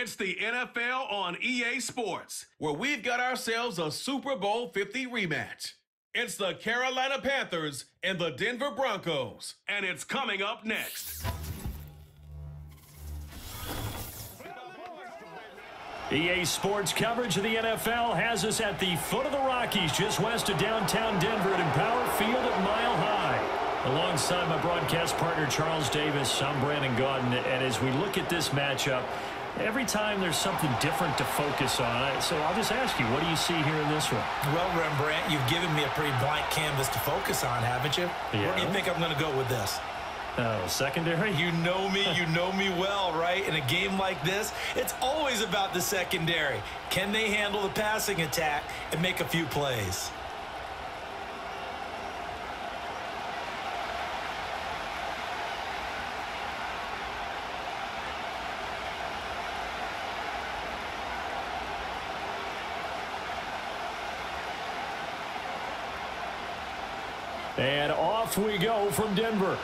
It's the NFL on EA Sports, where we've got ourselves a Super Bowl 50 rematch. It's the Carolina Panthers and the Denver Broncos, and it's coming up next. EA Sports coverage of the NFL has us at the foot of the Rockies, just west of downtown Denver at Empower Field at Mile High. Alongside my broadcast partner Charles Davis, I'm Brandon Gaudin, and as we look at this matchup, every time there's something different to focus on. So I'll just ask you, what do you see here in this one? Well, Rembrandt, you've given me a pretty blank canvas to focus on, haven't you? Yeah. Where do you think I'm going to go with this? Oh, secondary? You know me, you know me well, right? In a game like this, it's always about the secondary. Can they handle the passing attack and make a few plays? And we go from Denver.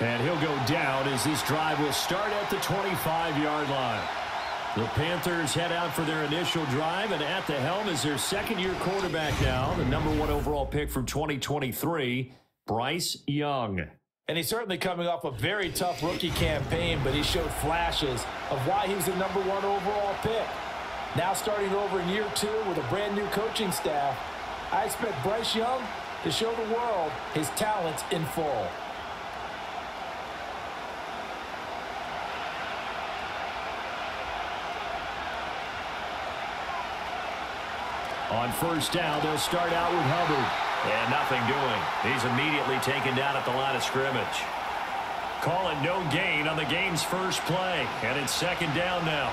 And he'll go down as this drive will start at the 25-yard line. The Panthers head out for their initial drive, and at the helm is their second-year quarterback now, the number one overall pick from 2023, Bryce Young. And he's certainly coming off a very tough rookie campaign, but he showed flashes of why he was the number one overall pick. Now starting over in year two with a brand new coaching staff, I expect Bryce Young to show the world his talents in full. On first down, they'll start out with Hubbard. And nothing doing. He's immediately taken down at the line of scrimmage. Call it no gain on the game's first play. And it's second down now.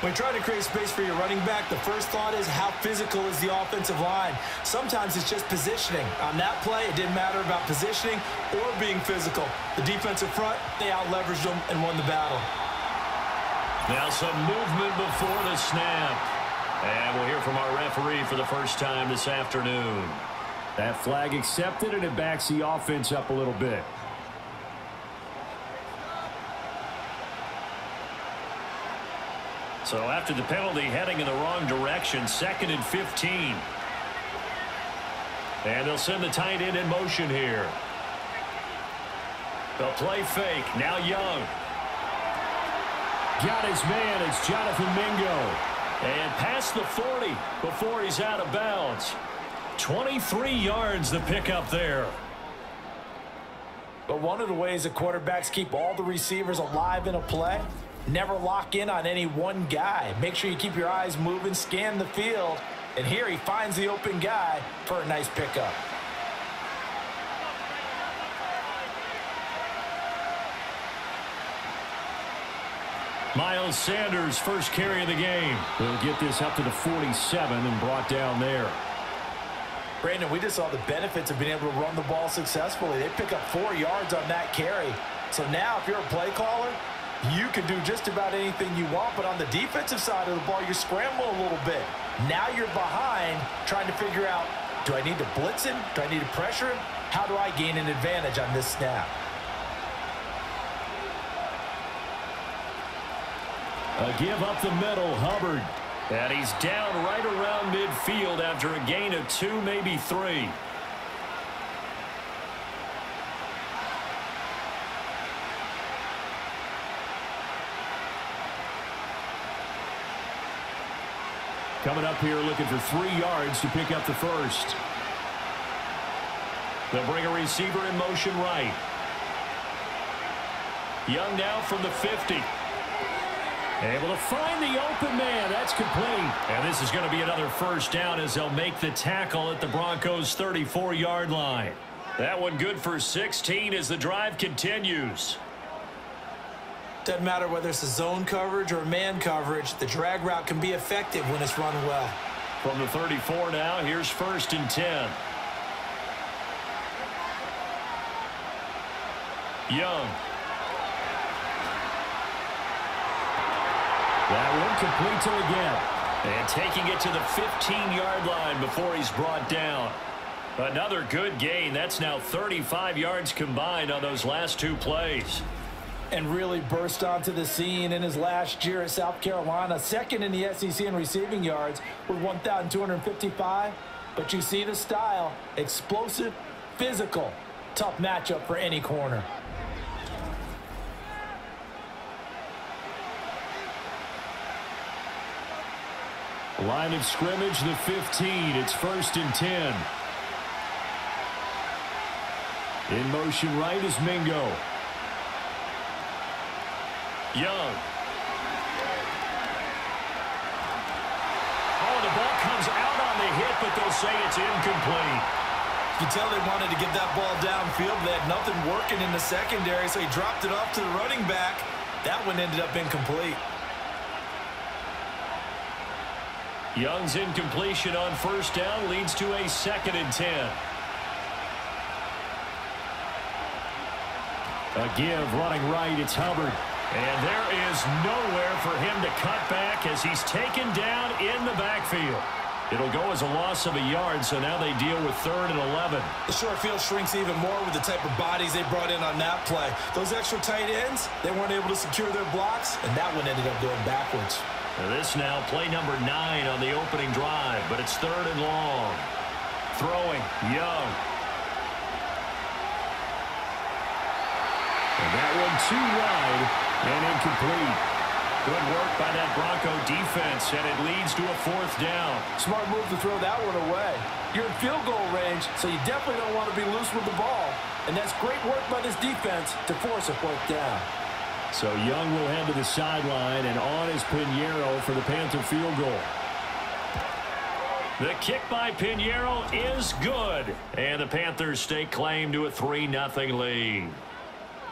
When you try to create space for your running back, the first thought is how physical is the offensive line. Sometimes it's just positioning. On that play, it didn't matter about positioning or being physical. The defensive front, they out-leveraged them and won the battle. Now some movement before the snap. And we'll hear from our referee for the first time this afternoon. That flag accepted, and it backs the offense up a little bit. So after the penalty, heading in the wrong direction, second and 15. And they'll send the tight end in motion here. They'll play fake. Now Young. Got his man. It's Jonathan Mingo. And past the 40 before he's out of bounds. 23 yards the pickup there. But one of the ways that quarterbacks keep all the receivers alive in a play, never lock in on any one guy. Make sure you keep your eyes moving, scan the field, and here he finds the open guy for a nice pickup. Miles Sanders first carry of the game. He'll get this up to the 47 and brought down there. Brandon, we just saw the benefits of being able to run the ball successfully. They pick up four yards on that carry. So now if you're a play caller, you can do just about anything you want, but on the defensive side of the ball, you scramble a little bit. Now you're behind trying to figure out, do I need to blitz him? Do I need to pressure him? How do I gain an advantage on this snap? A give up the middle, Hubbard. And he's down right around midfield after a gain of two, maybe three. Coming up here looking for three yards to pick up the first. They'll bring a receiver in motion right. Young now from the 50. Able to find the open man. That's complete. And this is going to be another first down as they'll make the tackle at the Broncos' 34-yard line. That one good for 16 as the drive continues. Doesn't matter whether it's a zone coverage or man coverage, the drag route can be effective when it's run well. From the 34 now, here's first and 10. Young. That one complete to again. And taking it to the 15-yard line before he's brought down. Another good gain. That's now 35 yards combined on those last two plays. And really burst onto the scene in his last year at South Carolina. Second in the SEC in receiving yards with 1,255. But you see the style. Explosive, physical. Tough matchup for any corner. Line of scrimmage, the 15. It's first and 10. In motion right is Mingo. Young. Oh, the ball comes out on the hit, but they'll say it's incomplete. You can tell they wanted to get that ball downfield. They had nothing working in the secondary, so he dropped it off to the running back. That one ended up incomplete. Young's incompletion on first down leads to a second and 10. A give running right, it's Hubbard. And there is nowhere for him to cut back as he's taken down in the backfield. It'll go as a loss of a yard, so now they deal with third and 11. The short field shrinks even more with the type of bodies they brought in on that play. Those extra tight ends, they weren't able to secure their blocks, and that one ended up going backwards. This now play number nine on the opening drive, but it's third and long. Throwing, Young. And that one too wide and incomplete. Good work by that Bronco defense, and it leads to a fourth down. Smart move to throw that one away. You're in field goal range, so you definitely don't want to be loose with the ball. And that's great work by this defense to force a fourth down. So Young will head to the sideline, and on is Piñeiro for the Panther field goal. The kick by Piñeiro is good, and the Panthers stake claim to a 3-0 lead.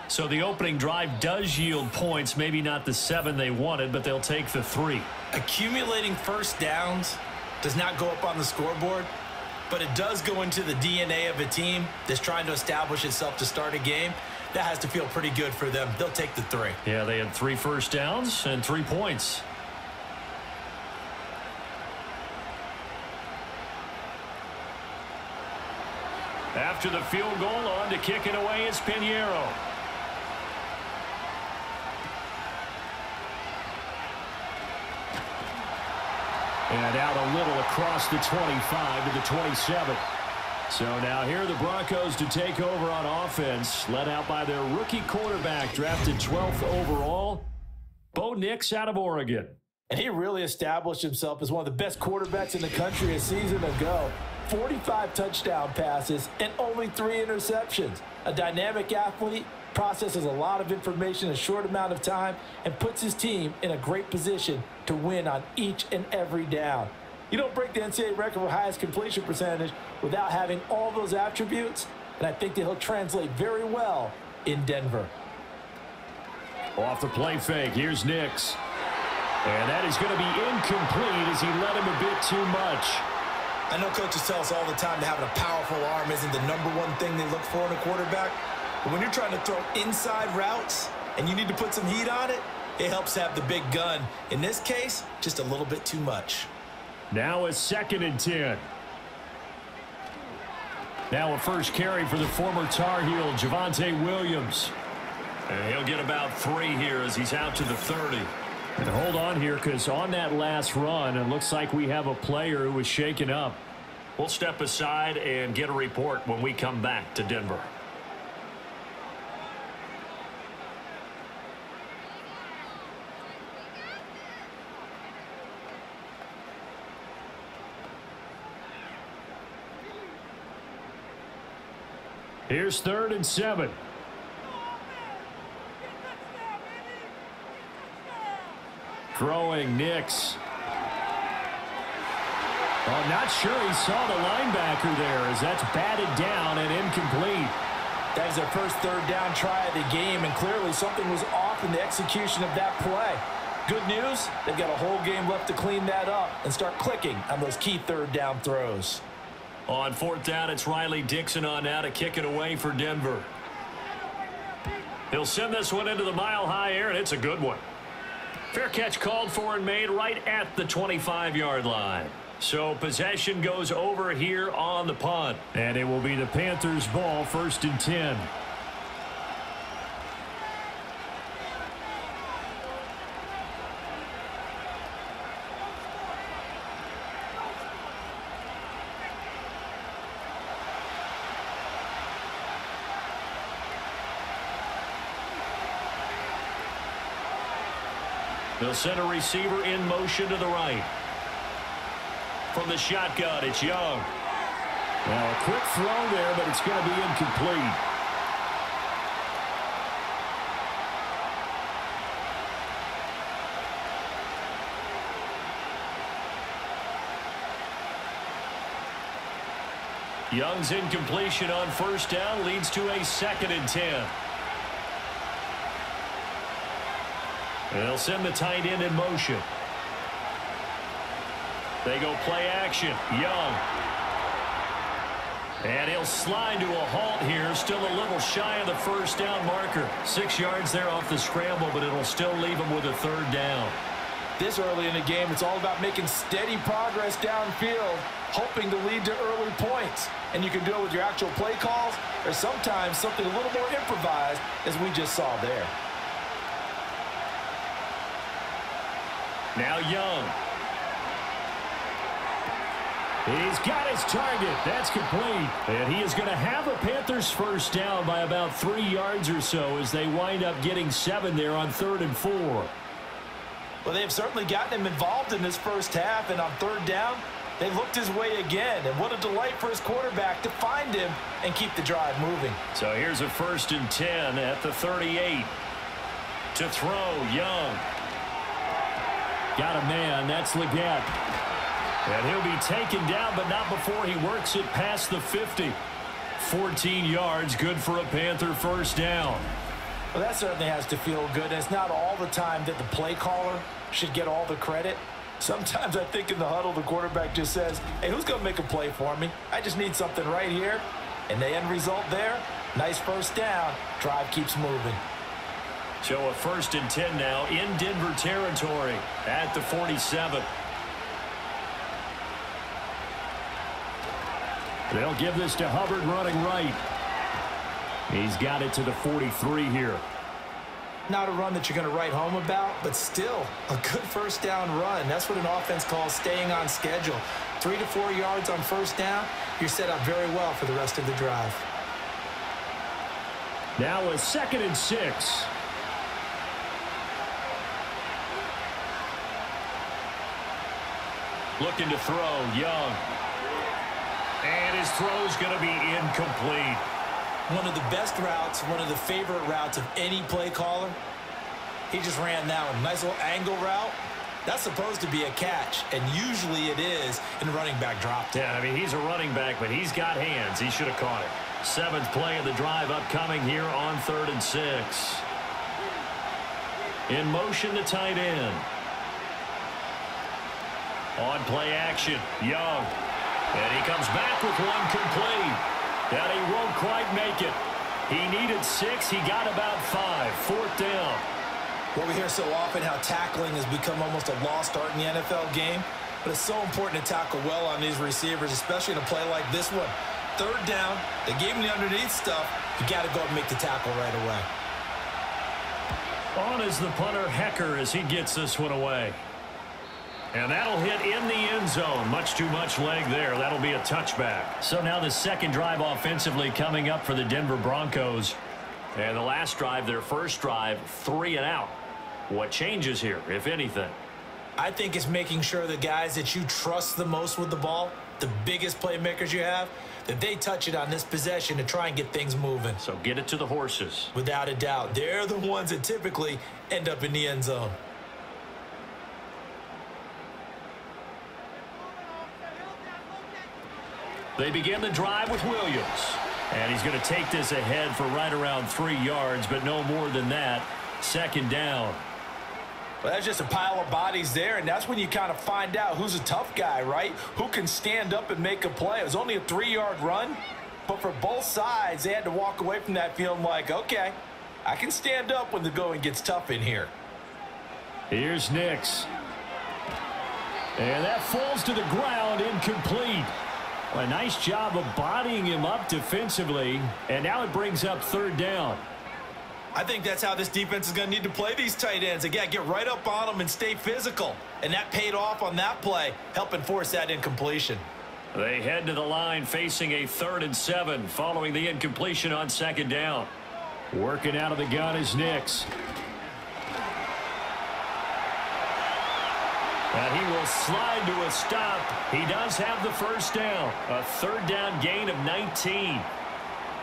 So the opening drive does yield points, maybe not the seven they wanted, but they'll take the three. Accumulating first downs does not go up on the scoreboard, but it does go into the DNA of a team that's trying to establish itself to start a game. That has to feel pretty good for them. They'll take the three. Yeah, they had three first downs and three points. After the field goal, on to kick it away is Piñeiro. And out a little across the 25 to the 27. So now here are the Broncos to take over on offense, led out by their rookie quarterback, drafted 12th overall, Bo Nix out of Oregon. And he really established himself as one of the best quarterbacks in the country a season ago. 45 touchdown passes and only three interceptions. A dynamic athlete processes a lot of information in a short amount of time and puts his team in a great position to win on each and every down. You don't break the NCAA record for highest completion percentage without having all those attributes, and I think that he'll translate very well in Denver. Off the play fake, here's Nix. And that is going to be incomplete as he let him a bit too much. I know coaches tell us all the time that having a powerful arm isn't the number one thing they look for in a quarterback. But when you're trying to throw inside routes and you need to put some heat on it, it helps have the big gun. In this case, just a little bit too much. Now a second and 10. Now a first carry for the former Tar Heel, Javonte Williams. And he'll get about three here as he's out to the 30. And hold on here because on that last run, it looks like we have a player who was shaken up. We'll step aside and get a report when we come back to Denver. Here's third and seven. Throwing Nix. Well, I'm not sure he saw the linebacker there as that's batted down and incomplete. That is their first third down try of the game, and clearly something was off in the execution of that play. Good news, they've got a whole game left to clean that up and start clicking on those key third down throws. On fourth down, it's Riley Dixon on now to kick it away for Denver. He'll send this one into the mile-high air, and it's a good one. Fair catch called for and made right at the 25-yard line. So possession goes over here on the punt. And it will be the Panthers' ball first and 10. Send a receiver in motion to the right. From the shotgun, it's Young. Now, a quick throw there, but it's going to be incomplete. Young's incompletion on first down leads to a second and 10. They'll send the tight end in motion. They go play action. Young. And he'll slide to a halt here. Still a little shy of the first down marker. Six yards there off the scramble, but it'll still leave him with a third down. This early in the game, it's all about making steady progress downfield, hoping to lead to early points. And you can do it with your actual play calls or sometimes something a little more improvised, as we just saw there. Now Young. He's got his target. That's complete. And he is going to have a Panthers first down by about three yards or so as they wind up getting seven there on third and four. Well, they've certainly gotten him involved in this first half, and on third down, they looked his way again. And what a delight for his quarterback to find him and keep the drive moving. So here's a first and 10 at the 38. To throw, Young. Got a man. That's Legette. And he'll be taken down, but not before he works it past the 50. 14 yards, good for a Panther first down. Well, that certainly has to feel good. And it's not all the time that the play caller should get all the credit. Sometimes I think in the huddle, the quarterback just says, hey, who's going to make a play for me? I just need something right here. And the end result there, nice first down. Drive keeps moving. So a first and 10 now in Denver territory at the 47. They'll give this to Hubbard running right. He's got it to the 43 here. Not a run that you're going to write home about, but still a good first down run. That's what an offense calls staying on schedule. Three to four yards on first down, you're set up very well for the rest of the drive. Now a second and six. Looking to throw, Young. And his throw is going to be incomplete. One of the best routes, one of the favorite routes of any play caller. He just ran that one. Nice little angle route. That's supposed to be a catch, and usually it is in running back drop. Yeah, I mean, he's a running back, but he's got hands. He should have caught it. Seventh play of the drive upcoming here on third and six. In motion, the tight end. On play action, Young. And he comes back with one complete. And he won't quite make it. He needed six. He got about five. Fourth down. Well, we hear so often how tackling has become almost a lost art in the NFL game. But it's so important to tackle well on these receivers, especially in a play like this one. Third down, they gave him the underneath stuff. You got to go and make the tackle right away. On is the punter Hekker as he gets this one away. And that'll hit in the end zone. Much too much leg there. That'll be a touchback. So now the second drive offensively coming up for the Denver Broncos. And the last drive, their first drive, three and out. What changes here, if anything? I think it's making sure the guys that you trust the most with the ball, the biggest playmakers you have, that they touch it on this possession to try and get things moving. So get it to the horses. Without a doubt. They're the ones that typically end up in the end zone. They begin the drive with Williams. And he's going to take this ahead for right around three yards, but no more than that. Second down. Well, that's just a pile of bodies there, and that's when you kind of find out who's a tough guy, right? Who can stand up and make a play. It was only a three-yard run, but for both sides, they had to walk away from that feeling like, okay, I can stand up when the going gets tough in here. Here's Nix. And that falls to the ground incomplete. A nice job of bodying him up defensively. And now it brings up third down. I think that's how this defense is going to need to play these tight ends. Again, get right up on them and stay physical. And that paid off on that play, helping force that incompletion. They head to the line facing a third and seven following the incompletion on second down. Working out of the gun is Nix. And he will slide to a stop. He does have the first down. A third down gain of 19.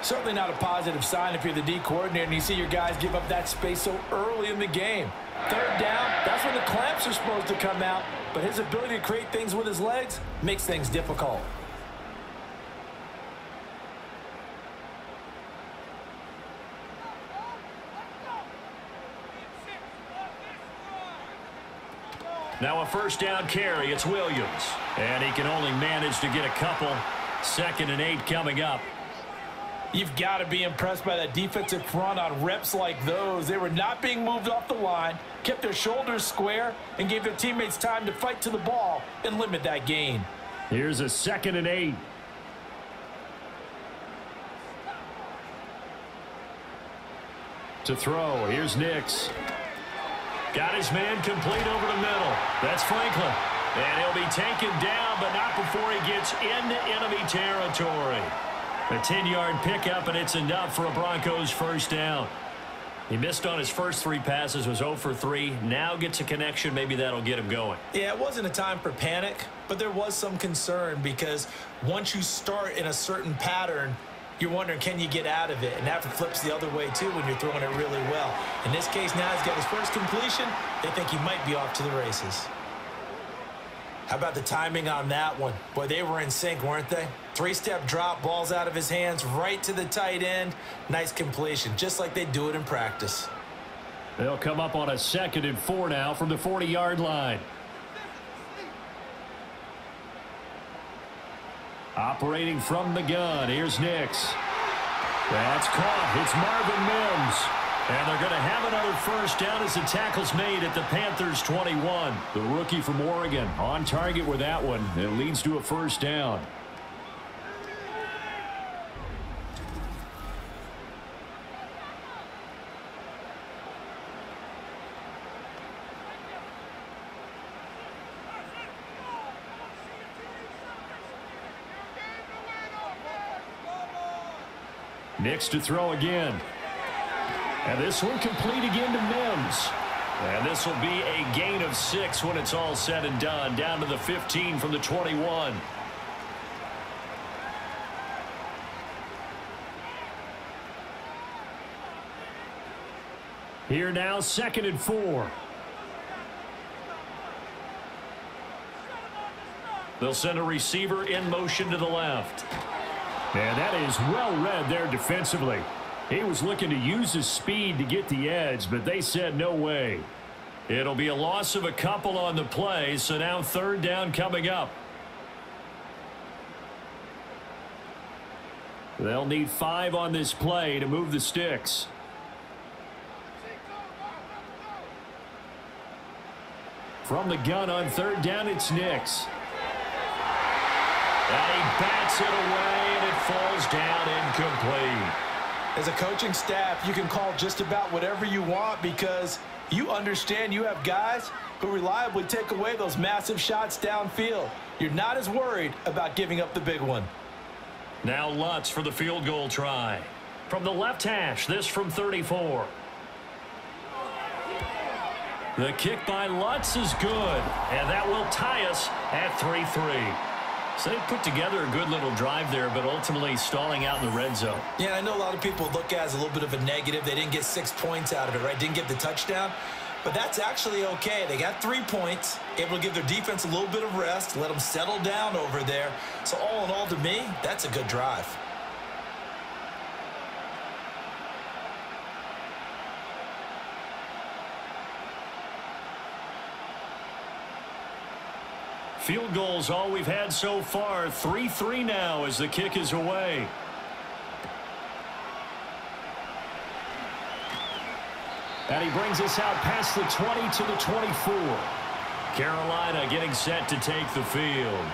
Certainly not a positive sign if you're the D coordinator and you see your guys give up that space so early in the game. Third down, that's when the clamps are supposed to come out, but his ability to create things with his legs makes things difficult. Now a first down carry. It's Williams. And he can only manage to get a couple. Second and eight coming up. You've got to be impressed by that defensive front on reps like those. They were not being moved off the line, kept their shoulders square, and gave their teammates time to fight to the ball and limit that gain. Here's a second and eight. To throw, here's Nix. Got his man complete over the middle. That's Franklin. And he'll be taken down, but not before he gets into enemy territory. A 10-yard pickup, and it's enough for a Broncos first down. He missed on his first three passes, was 0 for 3. Now gets a connection. Maybe that'll get him going. Yeah, it wasn't a time for panic, but there was some concern because once you start in a certain pattern, you're wondering, can you get out of it? And that flips the other way, too, when you're throwing it really well. In this case, now he's got his first completion. They think he might be off to the races. How about the timing on that one? Boy, they were in sync, weren't they? Three-step drop, balls out of his hands, right to the tight end. Nice completion, just like they do it in practice. They'll come up on a second and four now from the 40-yard line. Operating from the gun, here's Nix. That's caught. It's Marvin Mims. And they're going to have another first down as the tackle's made at the Panthers 21. The rookie from Oregon on target with that one. It leads to a first down. Nix to throw again. And this one complete again to Mims. And this will be a gain of six when it's all said and done. Down to the 15 from the 21. Here now, second and four. They'll send a receiver in motion to the left. And that is well read there defensively. He was looking to use his speed to get the edge, but they said no way. It'll be a loss of a couple on the play, so now third down coming up. They'll need five on this play to move the sticks. From the gun on third down, it's Nix. And he bats it away, and it falls down incomplete. As a coaching staff, you can call just about whatever you want because you understand you have guys who reliably take away those massive shots downfield. You're not as worried about giving up the big one. Now Lutz for the field goal try. From the left hash, this from 34. The kick by Lutz is good, and that will tie us at 3-3. So they put together a good little drive there, but ultimately stalling out in the red zone. Yeah, I know a lot of people look at as a little bit of a negative. They didn't get six points out of it, right? Didn't get the touchdown. But that's actually okay. They got three points, able to give their defense a little bit of rest, let them settle down over there. So all in all, to me, that's a good drive. Field goals all we've had so far. 3-3 now as the kick is away. And he brings us out past the 20 to the 24. Carolina getting set to take the field.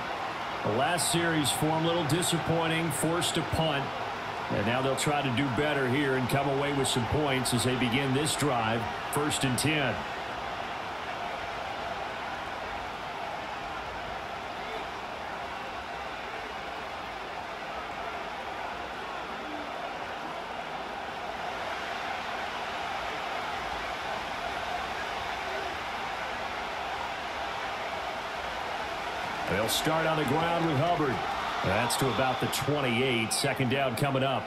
The last series form a little disappointing, forced to punt. And now they'll try to do better here and come away with some points as they begin this drive, first and 10. Start on the ground with Hubbard. That's to about the 28. Second down coming up.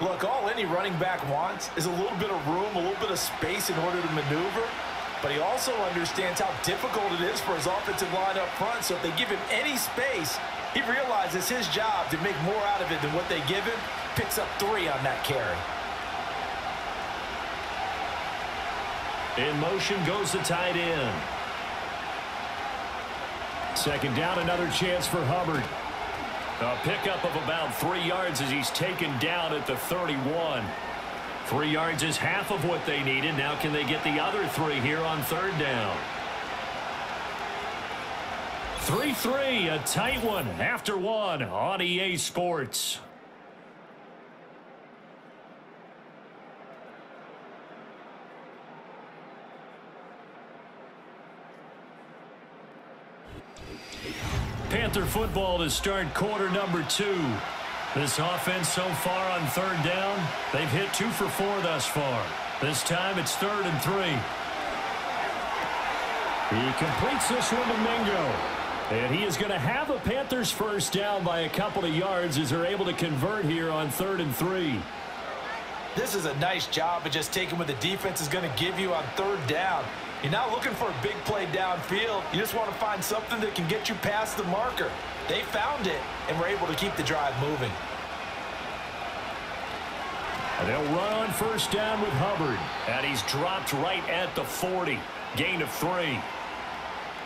Look, all any running back wants is a little bit of room, a little bit of space in order to maneuver. But he also understands how difficult it is for his offensive line up front. So if they give him any space, he realizes his job to make more out of it than what they give him. Picks up three on that carry. In motion goes the tight end. Second down, another chance for Hubbard. A pickup of about three yards as he's taken down at the 31. Three yards is half of what they needed. Now can they get the other three here on third down? 3-3, a tight one after one on EA Sports. Panther football to start quarter number two. This offense so far on third down, they've hit two for four thus far. This time it's third and three. He completes this one to Mingo. And he is going to have a Panthers first down by a couple of yards as they're able to convert here on third and three. This is a nice job of just taking what the defense is going to give you on third down. You're not looking for a big play downfield. You just want to find something that can get you past the marker. They found it and were able to keep the drive moving. And they'll run on first down with Hubbard. And he's dropped right at the 40. Gain of three.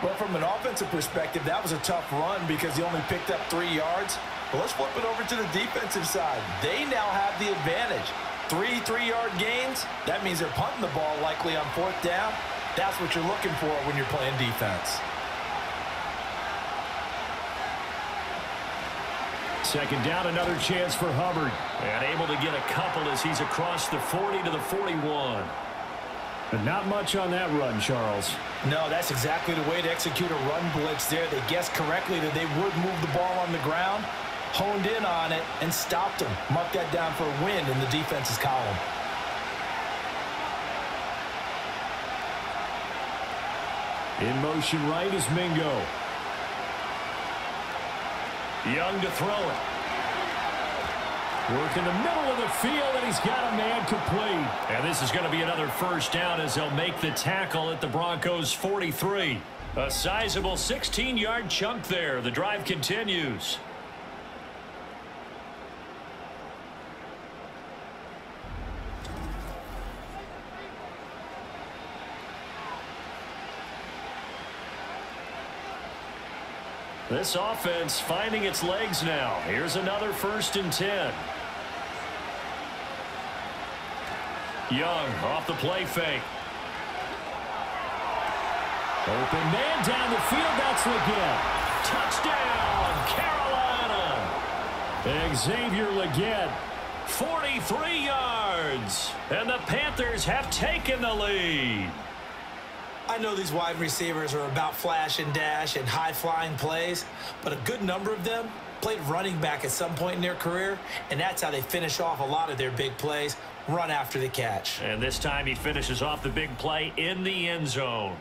Well, from an offensive perspective, that was a tough run because he only picked up three yards. But let's flip it over to the defensive side. They now have the advantage. Three three-yard gains, that means they're punting the ball likely on fourth down. That's what you're looking for when you're playing defense. Second down, another chance for Hubbard. And able to get a couple as he's across the 40 to the 41. But not much on that run, Charles. No, that's exactly the way to execute a run blitz there. They guessed correctly that they would move the ball on the ground, honed in on it, and stopped them. Mark that down for a win in the defense's column. In motion right is Mingo. Young to throw it. Work in the middle of the field, and he's got a man complete. And this is going to be another first down as he'll make the tackle at the Broncos' 43. A sizable 16-yard chunk there. The drive continues. This offense finding its legs now. Here's another first and 10. Young off the play fake. Open man down the field. That's Legette. Touchdown, Carolina. Xavier Legette. 43 yards. And the Panthers have taken the lead. Know these wide receivers are about flash and dash and high-flying plays, but a good number of them played running back at some point in their career, and that's how they finish off a lot of their big plays, run after the catch. And this time he finishes off the big play in the end zone.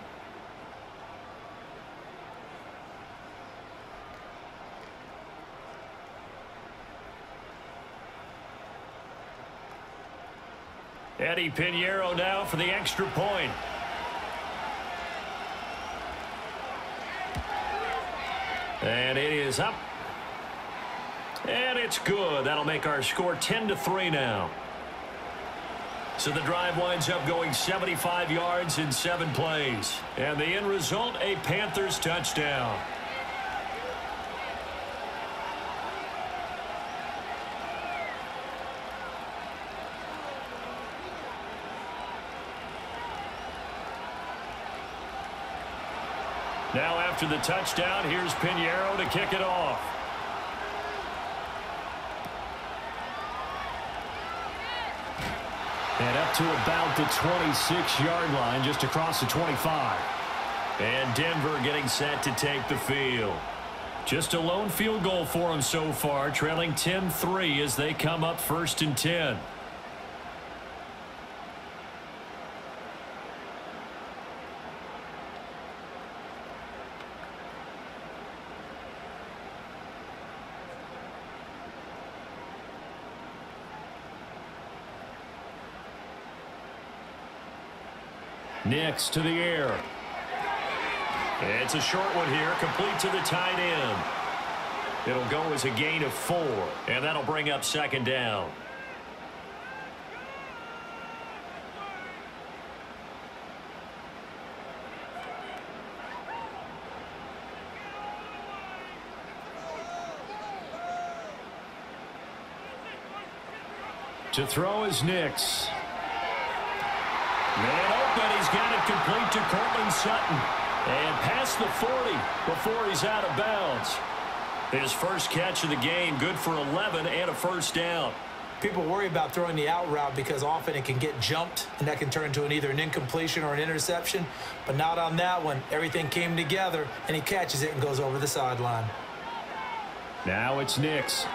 Eddie Piñeiro now for the extra point. And it is up. And it's good. That'll make our score 10 to 3 now. So the drive winds up going 75 yards in seven plays. And the end result, a Panthers touchdown. Now after the touchdown, here's Piñeiro to kick it off. And up to about the 26-yard line, just across the 25. And Denver getting set to take the field. Just a lone field goal for them so far, trailing 10-3 as they come up first and 10. Nix to the air. It's a short one here, complete to the tight end. It'll go as a gain of four, and that'll bring up second down. To throw is Nix. Man open. He's got it complete to Courtland Sutton. And past the 40 before he's out of bounds. His first catch of the game, good for 11 and a first down. People worry about throwing the out route because often it can get jumped, and that can turn into an either an incompletion or an interception. But not on that one. Everything came together, and he catches it and goes over the sideline. Now it's Nix.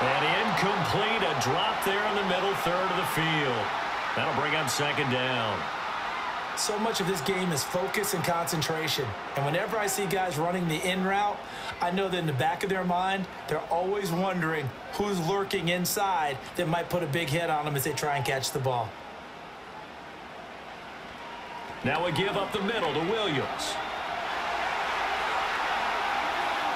And incomplete, a drop there in the middle third of the field. That'll bring up second down. So much of this game is focus and concentration. And whenever I see guys running the in route, I know that in the back of their mind, they're always wondering who's lurking inside that might put a big hit on them as they try and catch the ball. Now we give up the middle to Williams.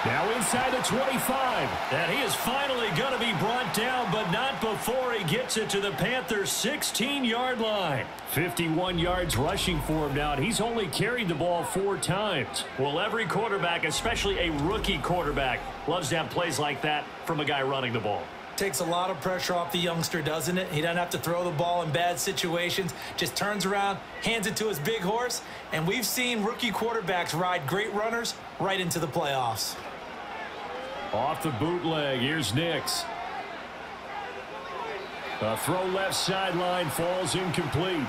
Now inside the 25. And he is finally going to be brought down, but not before he gets it to the Panthers' 16-yard line. 51 yards rushing for him now, and he's only carried the ball four times. Well, every quarterback, especially a rookie quarterback, loves to have plays like that from a guy running the ball. Takes a lot of pressure off the youngster, doesn't it? He doesn't have to throw the ball in bad situations. Just turns around, hands it to his big horse, and we've seen rookie quarterbacks ride great runners right into the playoffs. Off the bootleg, here's Nix. A throw left sideline falls incomplete.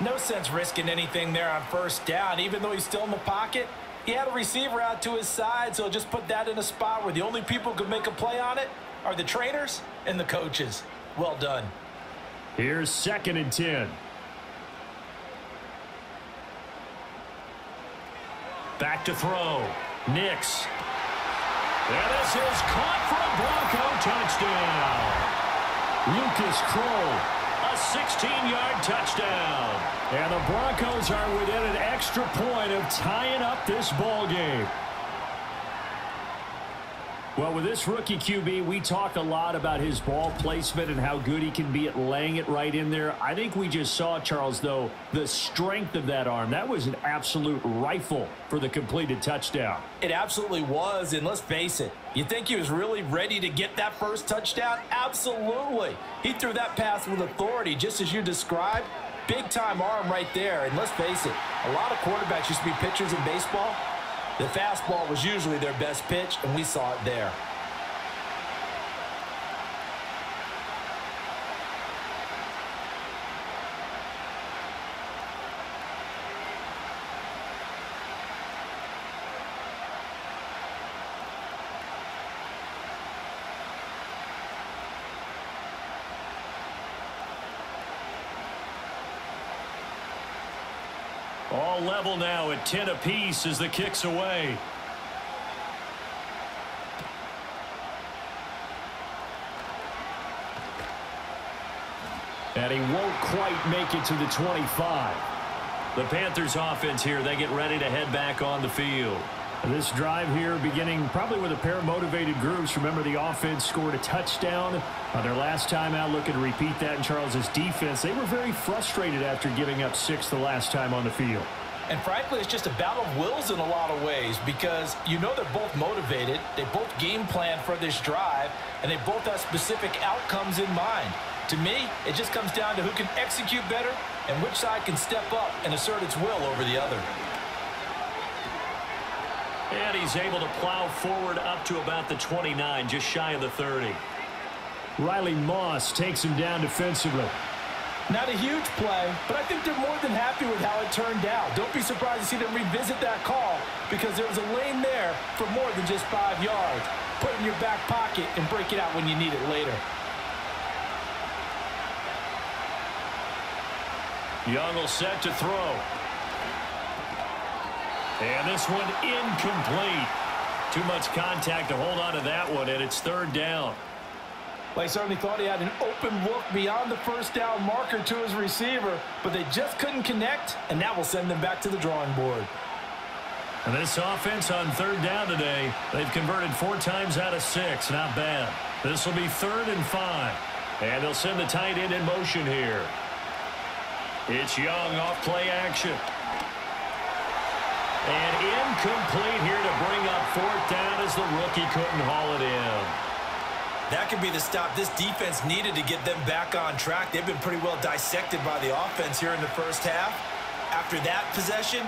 No sense risking anything there on first down, even though he's still in the pocket. He had a receiver out to his side, so just put that in a spot where the only people who could make a play on it are the trainers and the coaches. Well done. Here's second and 10. Back to throw. Nix and this is caught for a Bronco touchdown. Lucas Krull, a 16-yard touchdown. And the Broncos are within an extra point of tying up this ball game. Well, with this rookie QB, we talk a lot about his ball placement and how good he can be at laying it right in there. I think we just saw, Charles, though, the strength of that arm. That was an absolute rifle for the completed touchdown. It absolutely was, and let's face it, you think he was really ready to get that first touchdown? Absolutely. He threw that pass with authority, just as you described. Big-time arm right there, and let's face it, a lot of quarterbacks used to be pitchers in baseball. The fastball was usually their best pitch, and we saw it there. All level now at 10 apiece as the kicks away. And he won't quite make it to the 25. The Panthers offense here, they get ready to head back on the field. This drive here beginning probably with a pair of motivated groups. Remember the offense scored a touchdown on their last time out. Looking to repeat that in Charles's defense. They were very frustrated after giving up six the last time on the field. And frankly, it's just a battle of wills in a lot of ways because you know they're both motivated. They both game plan for this drive, and they both have specific outcomes in mind. To me, it just comes down to who can execute better and which side can step up and assert its will over the other. And he's able to plow forward up to about the 29, just shy of the 30. Riley Moss takes him down defensively. Not a huge play, but I think they're more than happy with how it turned out. Don't be surprised to see them revisit that call because there was a lane there for more than just five yards. Put it in your back pocket and break it out when you need it later. Young will set to throw. And this one incomplete. Too much contact to hold on to that one, and it's third down. Well, he certainly thought he had an open look beyond the first down marker to his receiver, but they just couldn't connect, and that will send them back to the drawing board. And this offense on third down today, they've converted four times out of six. Not bad. This will be third and five. And they'll send the tight end in motion here. It's Young off play action. And incomplete here to bring up fourth down as the rookie couldn't haul it in. That could be the stop this defense needed to get them back on track. They've been pretty well dissected by the offense here in the first half. After that possession,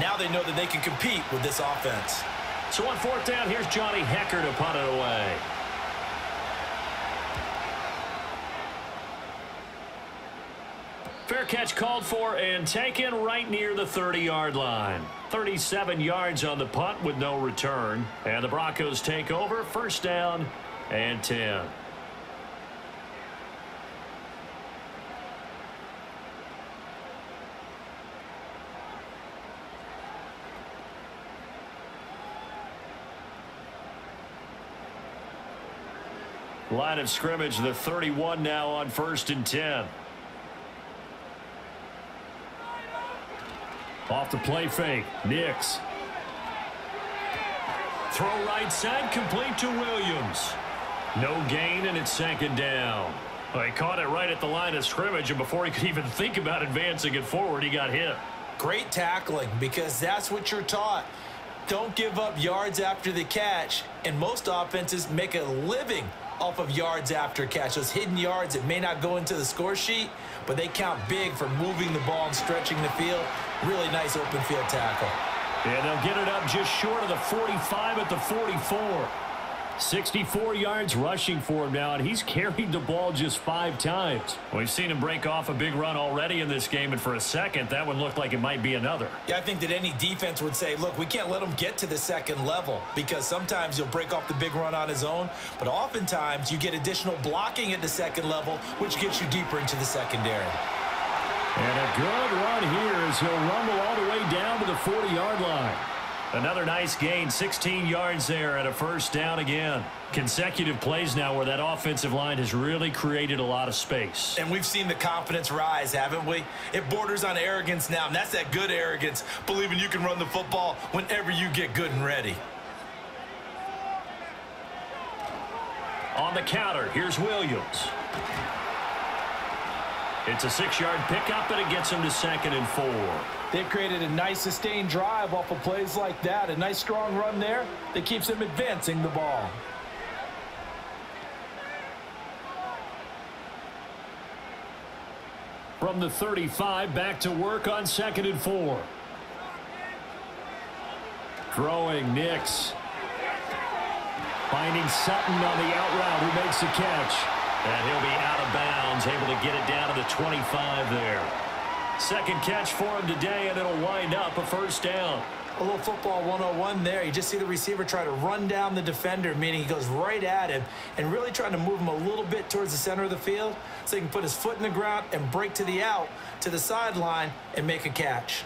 now they know that they can compete with this offense. So on fourth down, here's Johnny Hekker to punt it away. Fair catch called for and taken right near the 30-yard line. 37 yards on the punt with no return. And the Broncos take over. First down and 10. Line of scrimmage, the 31 now on first and 10. Off the play fake. Nix. Throw right side, complete to Williams. No gain, and it's second down. Well, he caught it right at the line of scrimmage, and before he could even think about advancing it forward, he got hit. Great tackling, because that's what you're taught. Don't give up yards after the catch, and most offenses make a living off of yards after catch. Those hidden yards that may not go into the score sheet, but they count big for moving the ball and stretching the field. Really nice open field tackle. And they'll get it up just short of the 45 at the 44. 64 yards rushing for him now, and he's carried the ball just five times. We've seen him break off a big run already in this game, and for a second, that one looked like it might be another. Yeah, I think that any defense would say, look, we can't let him get to the second level because sometimes he'll break off the big run on his own, but oftentimes you get additional blocking at the second level, which gets you deeper into the secondary. And a good run here as he'll rumble all the way down to the 40-yard line. Another nice gain, 16 yards there and a first down again. Consecutive plays now where that offensive line has really created a lot of space. And we've seen the confidence rise, haven't we? It borders on arrogance now, and that's that good arrogance, believing you can run the football whenever you get good and ready. On the counter, here's Williams. It's a six-yard pickup, and it gets him to second and four. They've created a nice sustained drive off of plays like that. A nice strong run there that keeps them advancing the ball. From the 35, back to work on second and four. Throwing Nix. Finding Sutton on the out route who makes the catch. And he'll be out of bounds, able to get it down to the 25 there. Second catch for him today, and it'll wind up a first down. A little football 101 there. You just see the receiver try to run down the defender, meaning he goes right at him and really trying to move him a little bit towards the center of the field so he can put his foot in the ground and break to the out, to the sideline, and make a catch.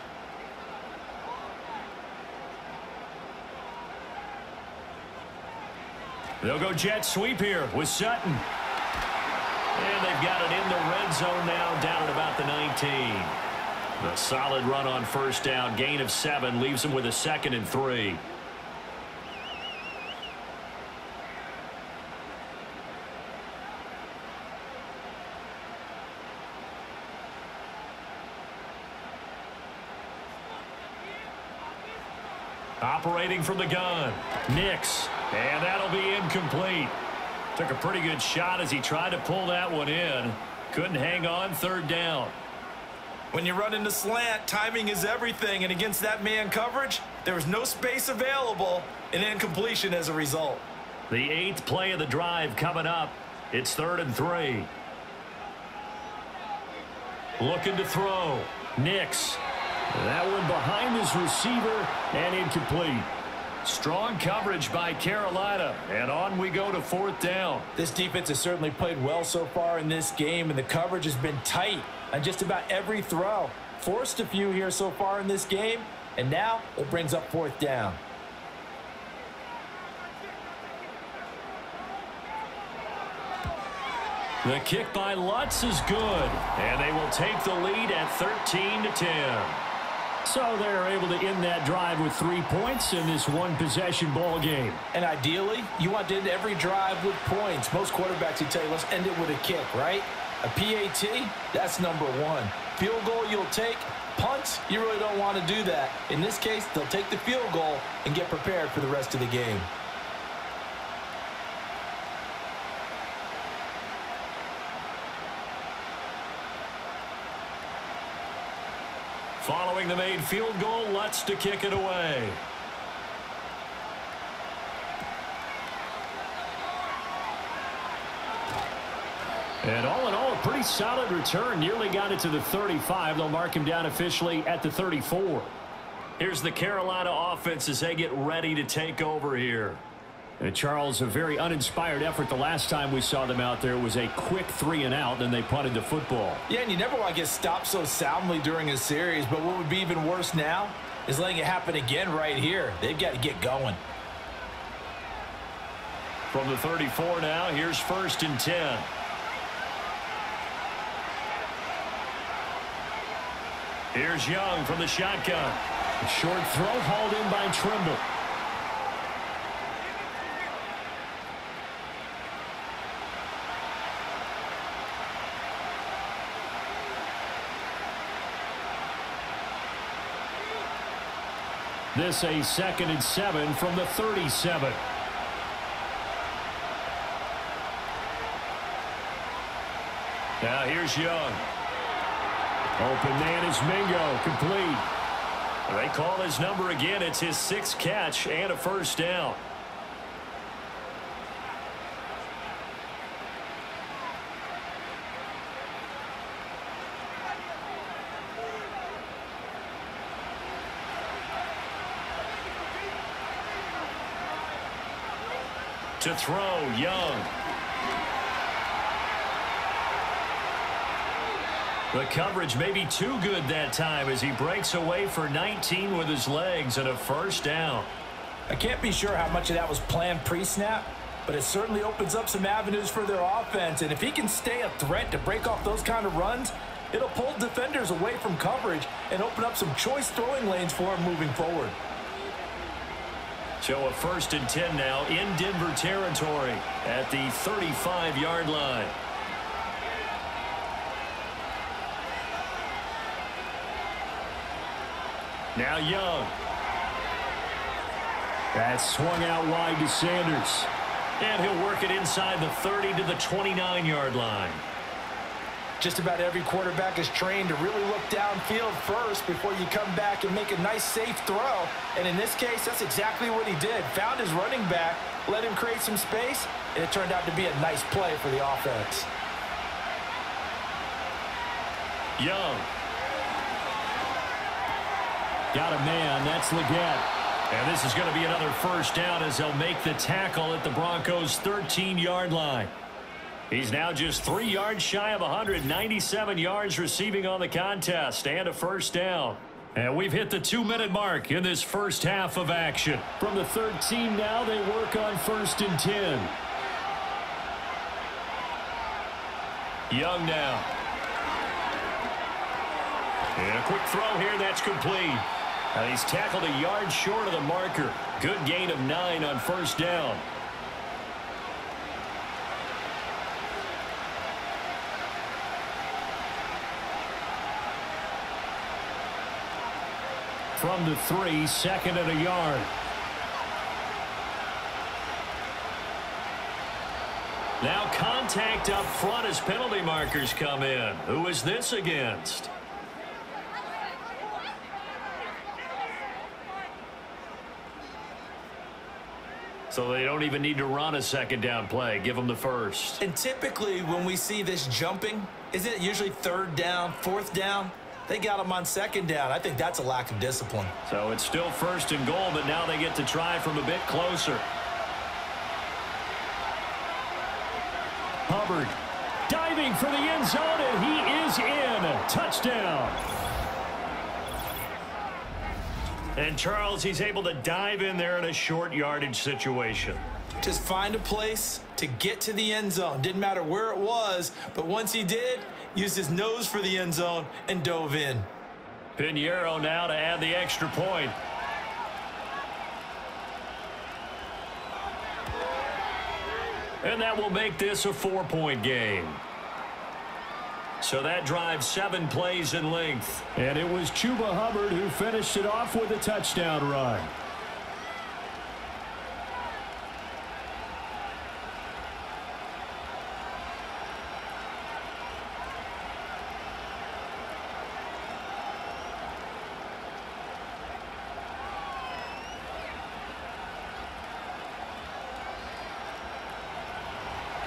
They'll go jet sweep here with Sutton. And they've got it in the red zone now, down at about the 19. The solid run on first down, gain of seven, leaves them with a second and three. Operating from the gun. Nix. And that'll be incomplete. Took a pretty good shot as he tried to pull that one in. Couldn't hang on third down. When you run into slant, timing is everything. And against that man coverage, there was no space available. An incompletion as a result. The eighth play of the drive coming up. It's third and three. Looking to throw. Nix. That one behind his receiver and incomplete. Strong coverage by Carolina, and on we go to fourth down. This defense has certainly played well so far in this game, and the coverage has been tight on just about every throw. Forced a few here so far in this game, and now it brings up fourth down. The kick by Lutz is good, and they will take the lead at 13 to 10. So they're able to end that drive with three points in this one-possession ball game. And ideally, you want to end every drive with points. Most quarterbacks would tell you, let's end it with a kick, right? A PAT, that's number one. Field goal you'll take. Punts, you really don't want to do that. In this case, they'll take the field goal and get prepared for the rest of the game. Following the made field goal, Lutz to kick it away. And all in all, a pretty solid return. Nearly got it to the 35. They'll mark him down officially at the 34. Here's the Carolina offense as they get ready to take over here. And Charles, a very uninspired effort the last time we saw them out there was a quick three and out, then they punted the football. Yeah, and you never want to get stopped so soundly during a series, but what would be even worse now is letting it happen again right here. They've got to get going. From the 34 now, here's first and 10. Here's Young from the shotgun. A short throw hauled in by Tremble. This a second and seven from the 37. Now here's Young. Open man is Mingo. Complete. They call his number again. It's his sixth catch and a first down. To throw, Young. The coverage may be too good that time as he breaks away for 19 with his legs and a first down. I can't be sure how much of that was planned pre-snap, but it certainly opens up some avenues for their offense. And if he can stay a threat to break off those kind of runs, it'll pull defenders away from coverage and open up some choice throwing lanes for him moving forward. So a first and 10 now in Denver territory at the 35-yard line. Now Young. That swung out wide to Sanders. And he'll work it inside the 30 to the 29-yard line. Just about every quarterback is trained to really look downfield first before you come back and make a nice safe throw. And in this case, that's exactly what he did. Found his running back, let him create some space, and it turned out to be a nice play for the offense. Young. Got a man. That's Legette. And this is going to be another first down as they'll make the tackle at the Broncos' 13-yard line. He's now just three yards shy of 197 yards receiving on the contest and a first down. And we've hit the two-minute mark in this first half of action. From the 13 now, they work on first and 10. Young now. And a quick throw here, that's complete. Now he's tackled a yard short of the marker. Good gain of nine on first down. From the three, second and a yard. Now contact up front as penalty markers come in. Who is this against? So they don't even need to run a second down play. Give them the first. And typically when we see this jumping, isn't it usually third down, fourth down? They got him on second down. I think that's a lack of discipline. So it's still first and goal, but now they get to try from a bit closer. Hubbard diving for the end zone, and he is in. Touchdown. And Charles, he's able to dive in there in a short yardage situation. Just find a place to get to the end zone. Didn't matter where it was, but once he did, used his nose for the end zone and dove in. Piñeiro now to add the extra point. And that will make this a four-point game. So that drives seven plays in length. And it was Chuba Hubbard who finished it off with a touchdown run.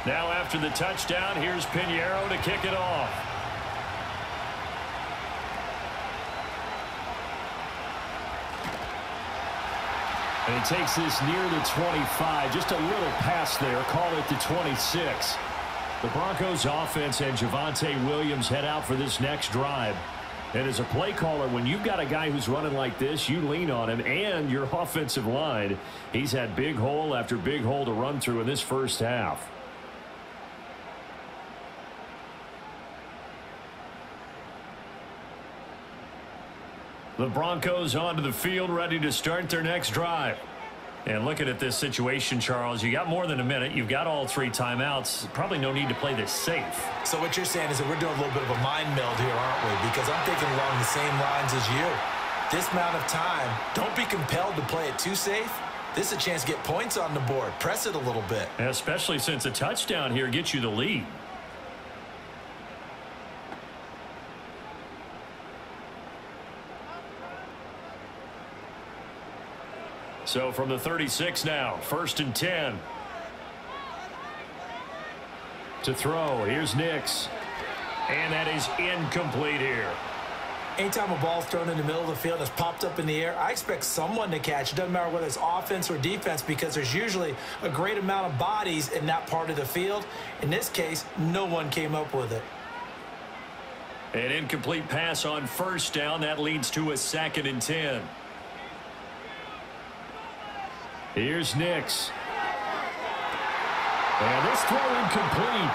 Now after the touchdown, here's Piñeiro to kick it off. And he takes this near the 25. Just a little pass there. Call it the 26. The Broncos offense and Javonte Williams head out for this next drive. And as a play caller, when you've got a guy who's running like this, you lean on him and your offensive line. He's had big hole after big hole to run through in this first half. The Broncos onto the field ready to start their next drive. And looking at this situation, Charles, you got more than a minute. You've got all three timeouts. Probably no need to play this safe. So what you're saying is that we're doing a little bit of a mind meld here, aren't we? Because I'm thinking along the same lines as you. This amount of time, don't be compelled to play it too safe. This is a chance to get points on the board. Press it a little bit. Especially since a touchdown here gets you the lead. So from the 36 now, first and 10. To throw, here's Nix. And that is incomplete here. Anytime a ball's thrown in the middle of the field and it's popped up in the air, I expect someone to catch. It doesn't matter whether it's offense or defense because there's usually a great amount of bodies in that part of the field. In this case, no one came up with it. An incomplete pass on first down. That leads to a second and 10. Here's Nix. And this throw incomplete.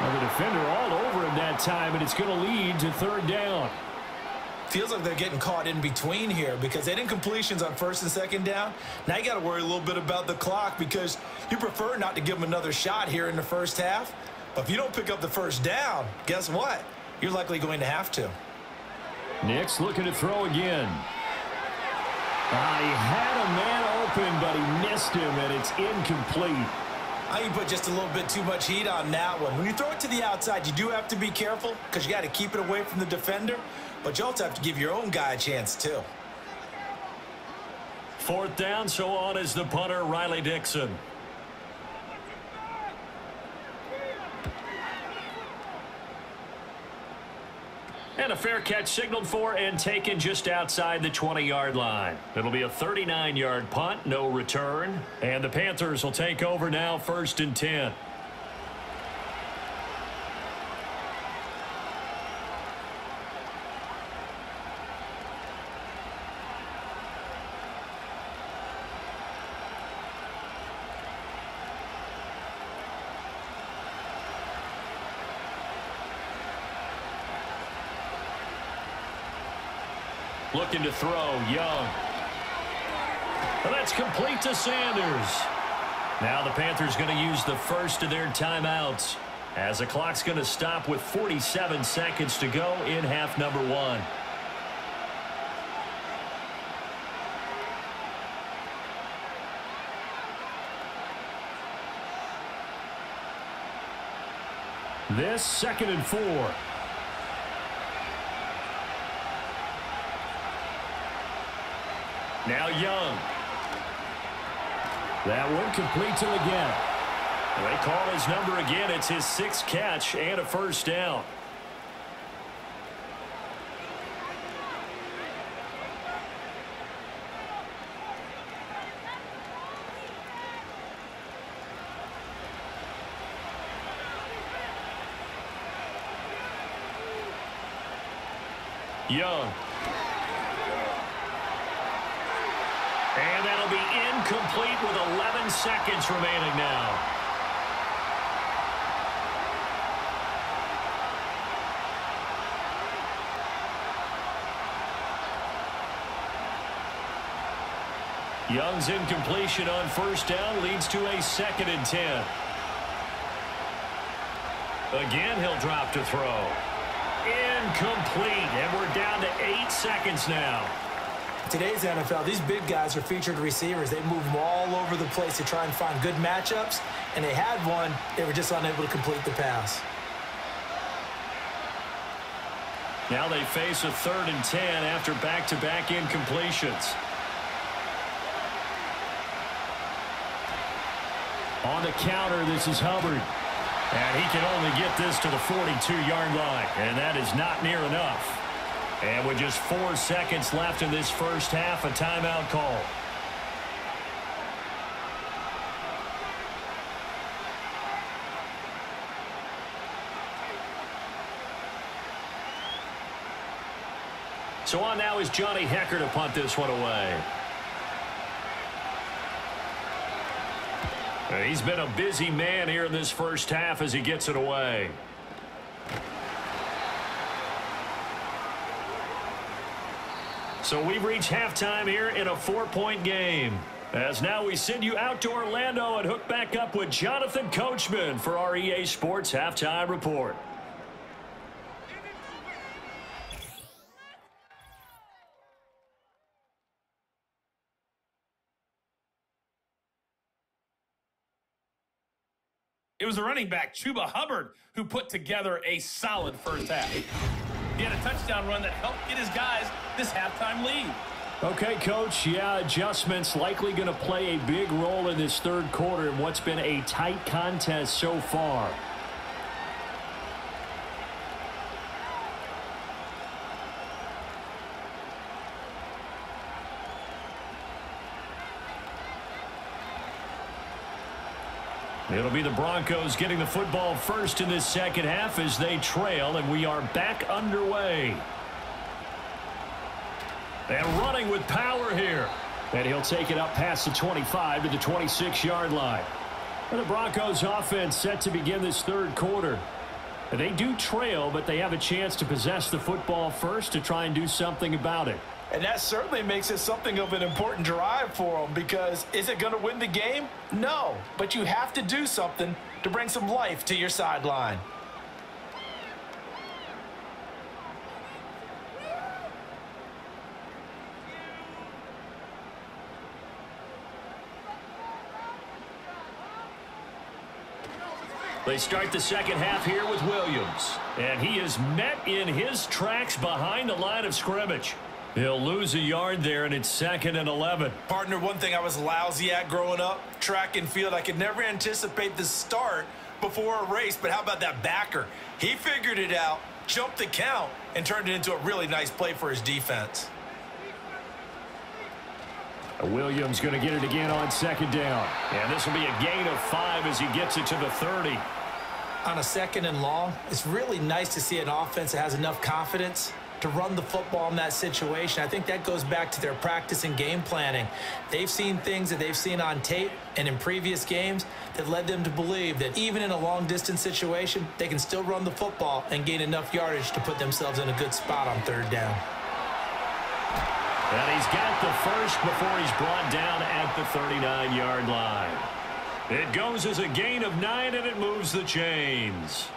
Now the defender all over him that time, and it's going to lead to third down. Feels like they're getting caught in between here because they did incompletions on first and second down. Now you got to worry a little bit about the clock because you prefer not to give them another shot here in the first half. But if you don't pick up the first down, guess what? You're likely going to have to. Nix looking to throw again. Uh, he had a man open, but he missed him, and it's incomplete. I can put just a little bit too much heat on that one. When you throw it to the outside, you do have to be careful because you got to keep it away from the defender, but you also have to give your own guy a chance, too. Fourth down, so on is the punter, Riley Dixon. And a fair catch signaled for and taken just outside the 20-yard line. It'll be a 39-yard punt, no return. And the Panthers will take over now first and 10. Looking to throw, Young. Well, that's complete to Sanders. Now the Panthers going to use the first of their timeouts as the clock's going to stop with 47 seconds to go in half number one. This second and four. Now Young. That one complete to again. They call his number again. It's his sixth catch and a first down. Young. And that'll be incomplete with 11 seconds remaining now. Young's incompletion on first down leads to a second and 10. Again, he'll drop to throw. Incomplete, and we're down to eight seconds now. Today's NFL, these big guys are featured receivers. They move them all over the place to try and find good matchups, and they had one. They were just unable to complete the pass. Now they face a third and 10 after back-to-back -back incompletions. On the counter, this is Hubbard. And he can only get this to the 42-yard line, and that is not near enough. And with just four seconds left in this first half, a timeout call. So on now is Johnny Hekker to punt this one away. He's been a busy man here in this first half as he gets it away. So we've reached halftime here in a four-point game. As now we send you out to Orlando and hook back up with Jonathan Coachman for our EA Sports Halftime Report. It was the running back, Chuba Hubbard, who put together a solid first half. Had a touchdown run that helped get his guys this halftime lead. Okay, Coach. Yeah, adjustments likely going to play a big role in this third quarter in what's been a tight contest so far. It'll be the Broncos getting the football first in this second half as they trail, and we are back underway. And running with power here. And he'll take it up past the 25 to the 26-yard line. And the Broncos offense set to begin this third quarter. They do trail, but they have a chance to possess the football first to try and do something about it. And that certainly makes it something of an important drive for them because is it going to win the game? No, but you have to do something to bring some life to your sideline. They start the second half here with Williams. And he is met in his tracks behind the line of scrimmage. He'll lose a yard there, and it's second and 11. Partner, one thing I was lousy at growing up, track and field, I could never anticipate the start before a race, but how about that backer? He figured it out, jumped the count, and turned it into a really nice play for his defense. Williams going to get it again on second down. And this will be a gain of five as he gets it to the 30. On a second and long, it's really nice to see an offense that has enough confidence to run the football in that situation. I think that goes back to their practice and game planning. They've seen things that they've seen on tape and in previous games that led them to believe that even in a long-distance situation, they can still run the football and gain enough yardage to put themselves in a good spot on third down. And he's got the first before he's brought down at the 39-yard line. It goes as a gain of nine, and it moves the chains.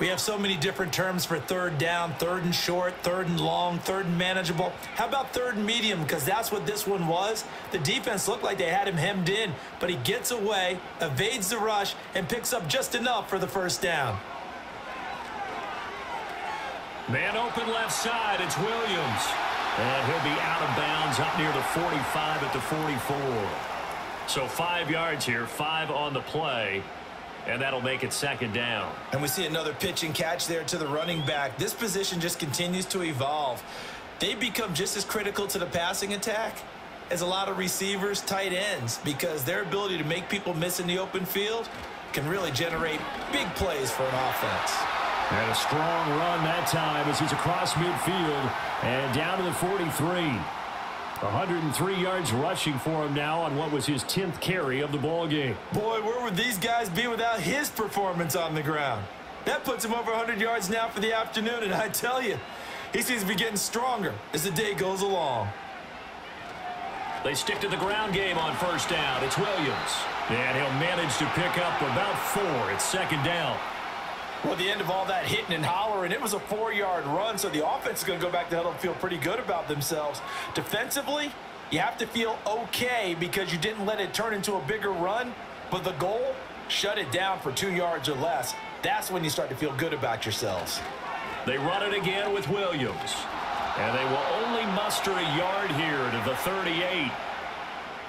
We have so many different terms for third down, third and short, third and long, third and manageable. How about third and medium? Because that's what this one was. The defense looked like they had him hemmed in, but he gets away, evades the rush, and picks up just enough for the first down. Man open left side. It's Williams. And he'll be out of bounds up near the 45 at the 44. So five yards here, five on the play. And that'll make it second down. And we see another pitch and catch there to the running back. This position just continues to evolve. They become just as critical to the passing attack as a lot of receivers, tight ends, because their ability to make people miss in the open field can really generate big plays for an offense. And a strong run that time as he's across midfield and down to the 43. 103 yards rushing for him now on what was his 10th carry of the ball game. Boy, where would these guys be without his performance on the ground? That puts him over 100 yards now for the afternoon, and I tell you, he seems to be getting stronger as the day goes along. They stick to the ground game on first down. It's Williams. And he'll manage to pick up about four. It's second down. Well, the end of all that hitting and hollering, it was a four-yard run, so the offense is going to go back to huddle and feel pretty good about themselves. Defensively, you have to feel okay because you didn't let it turn into a bigger run, but the goal, shut it down for two yards or less. That's when you start to feel good about yourselves. They run it again with Williams. And they will only muster a yard here to the 38.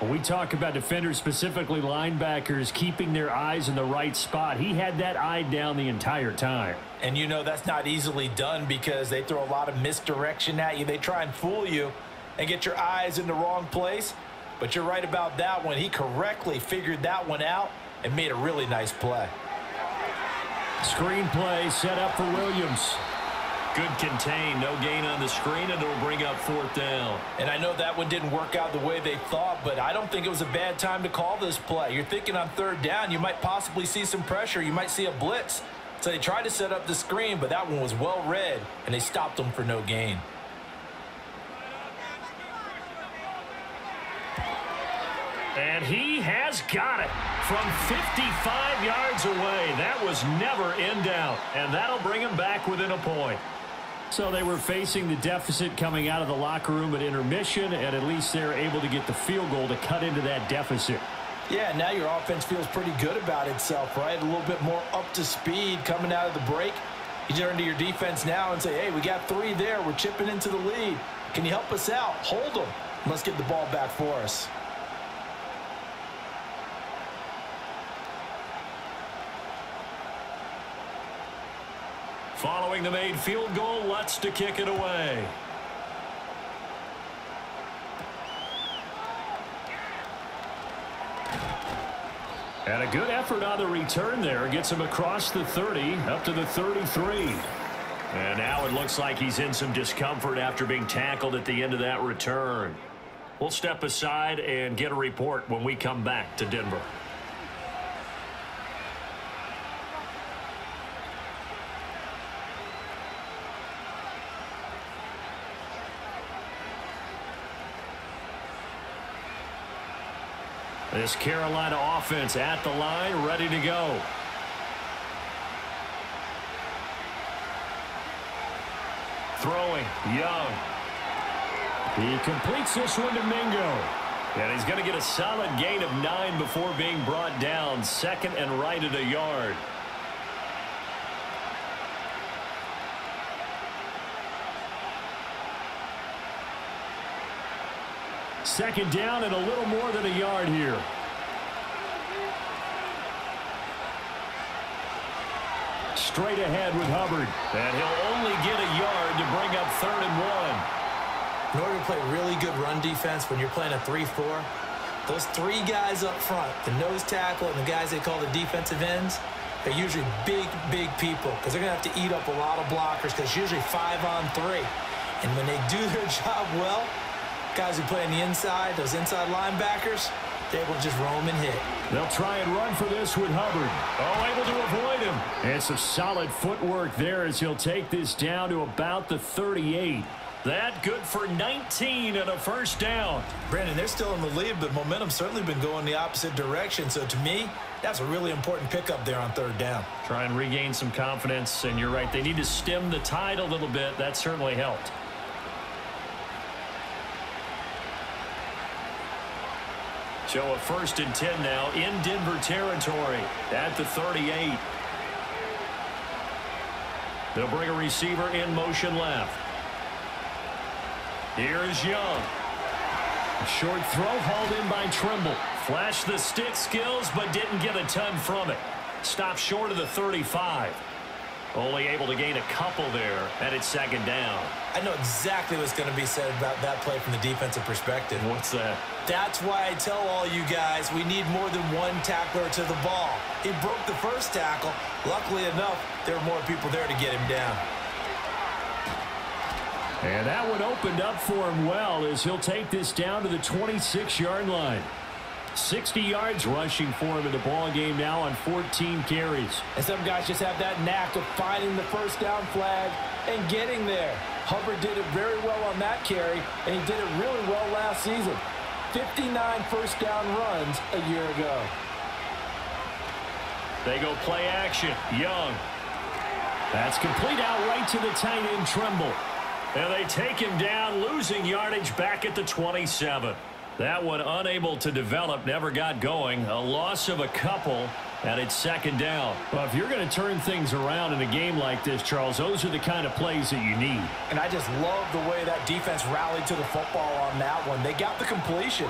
When we talk about defenders, specifically linebackers, keeping their eyes in the right spot, he had that eye down the entire time. And you know that's not easily done because they throw a lot of misdirection at you. They try and fool you and get your eyes in the wrong place. But you're right about that one. He correctly figured that one out and made a really nice play. Screen play set up for Williams. Good contain, no gain on the screen, and it'll bring up fourth down. And I know that one didn't work out the way they thought, but I don't think it was a bad time to call this play. You're thinking on third down, you might possibly see some pressure. You might see a blitz. So they tried to set up the screen, but that one was well read, and they stopped them for no gain. And he has got it from 55 yards away. That was never in doubt, and that'll bring him back within a point. So they were facing the deficit coming out of the locker room at intermission, and at least they're able to get the field goal to cut into that deficit. Yeah, now your offense feels pretty good about itself, right? A little bit more up to speed coming out of the break. You turn to your defense now and say, hey, we got three there. We're chipping into the lead. Can you help us out? Hold them. Let's get the ball back for us. Following the made field goal, Lutz to kick it away. And a good effort on the return there. Gets him across the 30, up to the 33. And now it looks like he's in some discomfort after being tackled at the end of that return. We'll step aside and get a report when we come back to Denver. This Carolina offense at the line, ready to go. Throwing, Young. He completes this one to Mingo. And he's going to get a solid gain of nine before being brought down. Second and right at a yard. Second down and a little more than a yard here. Straight ahead with Hubbard. And he'll only get a yard to bring up third and one. In order to play really good run defense when you're playing a 3-4, those three guys up front, the nose tackle and the guys they call the defensive ends, they're usually big, big people because they're going to have to eat up a lot of blockers because usually five on three. And when they do their job well, Guys who play on the inside, those inside linebackers, they will just roam and hit. They'll try and run for this with Hubbard. Oh, able to avoid him. And some solid footwork there as he'll take this down to about the 38. That good for 19 and a first down. Brandon, they're still in the lead, but momentum's certainly been going the opposite direction. So to me, that's a really important pickup there on third down. Try and regain some confidence, and you're right. They need to stem the tide a little bit. That certainly helped. So a first and 10 now in Denver territory at the 38. They'll bring a receiver in motion left. Here is Young. A short throw hauled in by Tremble. Flashed the stick skills, but didn't get a ton from it. Stopped short of the 35. Only able to gain a couple there, and it's second down. I know exactly what's going to be said about that play from the defensive perspective. What's that? That's why I tell all you guys we need more than one tackler to the ball. He broke the first tackle. Luckily enough, there were more people there to get him down. And that one opened up for him well as he'll take this down to the 26-yard line. 60 yards rushing for him in the ball game now on 14 carries. And some guys just have that knack of finding the first down flag and getting there. Hubbard did it very well on that carry, and he did it really well last season. 59 first down runs a year ago. They go play action. Young. That's complete out right to the tight end Tremble. And they take him down, losing yardage back at the 27. That one unable to develop, never got going. A loss of a couple, and it's second down. Well, if you're going to turn things around in a game like this, Charles, those are the kind of plays that you need. And I just love the way that defense rallied to the football on that one. They got the completion,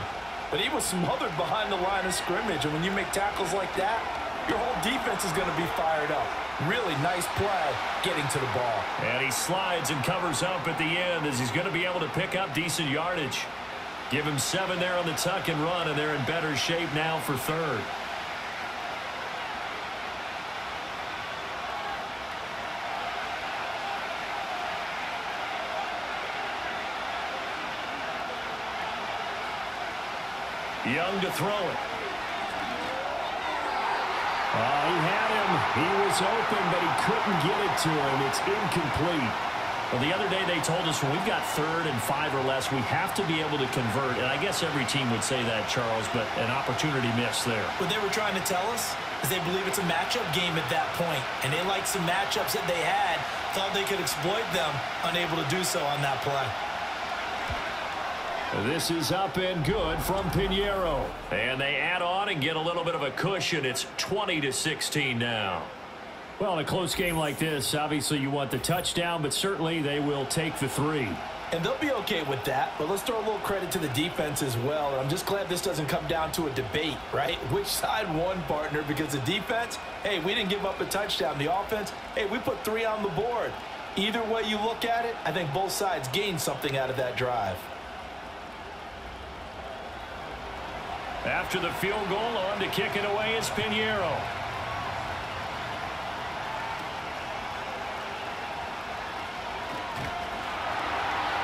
but he was smothered behind the line of scrimmage. And when you make tackles like that, your whole defense is going to be fired up. Really nice play getting to the ball. And he slides and covers up at the end as he's going to be able to pick up decent yardage. Give him seven there on the tuck and run, and they're in better shape now for third. Young to throw it. Uh, he had him. He was open, but he couldn't get it to him. It's incomplete. Well, the other day they told us when we've got third and five or less, we have to be able to convert. And I guess every team would say that, Charles, but an opportunity missed there. What they were trying to tell us is they believe it's a matchup game at that point, and they liked some matchups that they had, thought they could exploit them, unable to do so on that play. This is up and good from Piñeiro. And they add on and get a little bit of a cushion. It's 20 to 16 now. Well, in a close game like this, obviously you want the touchdown, but certainly they will take the three. And they'll be okay with that, but let's throw a little credit to the defense as well. I'm just glad this doesn't come down to a debate, right? Which side won, partner? Because the defense, hey, we didn't give up a touchdown. The offense, hey, we put three on the board. Either way you look at it, I think both sides gained something out of that drive. After the field goal, on to kick it away is Piñeiro.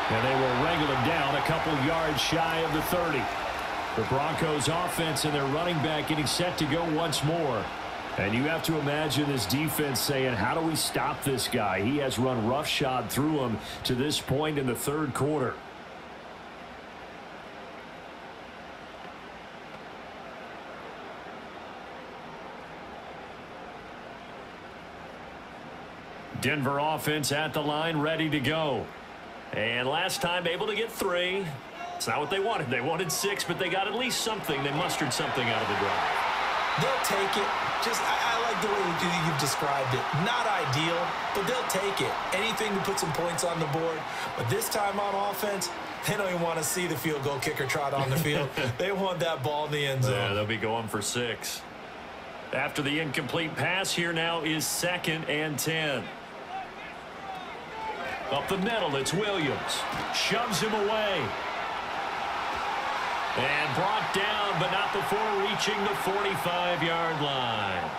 And they will wrangle him down a couple yards shy of the 30. The Broncos offense and their running back getting set to go once more. And you have to imagine this defense saying, how do we stop this guy? He has run roughshod through him to this point in the third quarter. Denver offense at the line, ready to go. And last time able to get three. It's not what they wanted. They wanted six, but they got at least something. They mustered something out of the drive. They'll take it. Just, I, I like the way you, you've described it. Not ideal, but they'll take it. Anything to put some points on the board. But this time on offense, they don't even want to see the field goal kicker trot on the field. they want that ball in the end zone. Yeah, they'll be going for six. After the incomplete pass, here now is second and 10. Up the middle, it's Williams. Shoves him away. And brought down, but not before reaching the 45-yard line.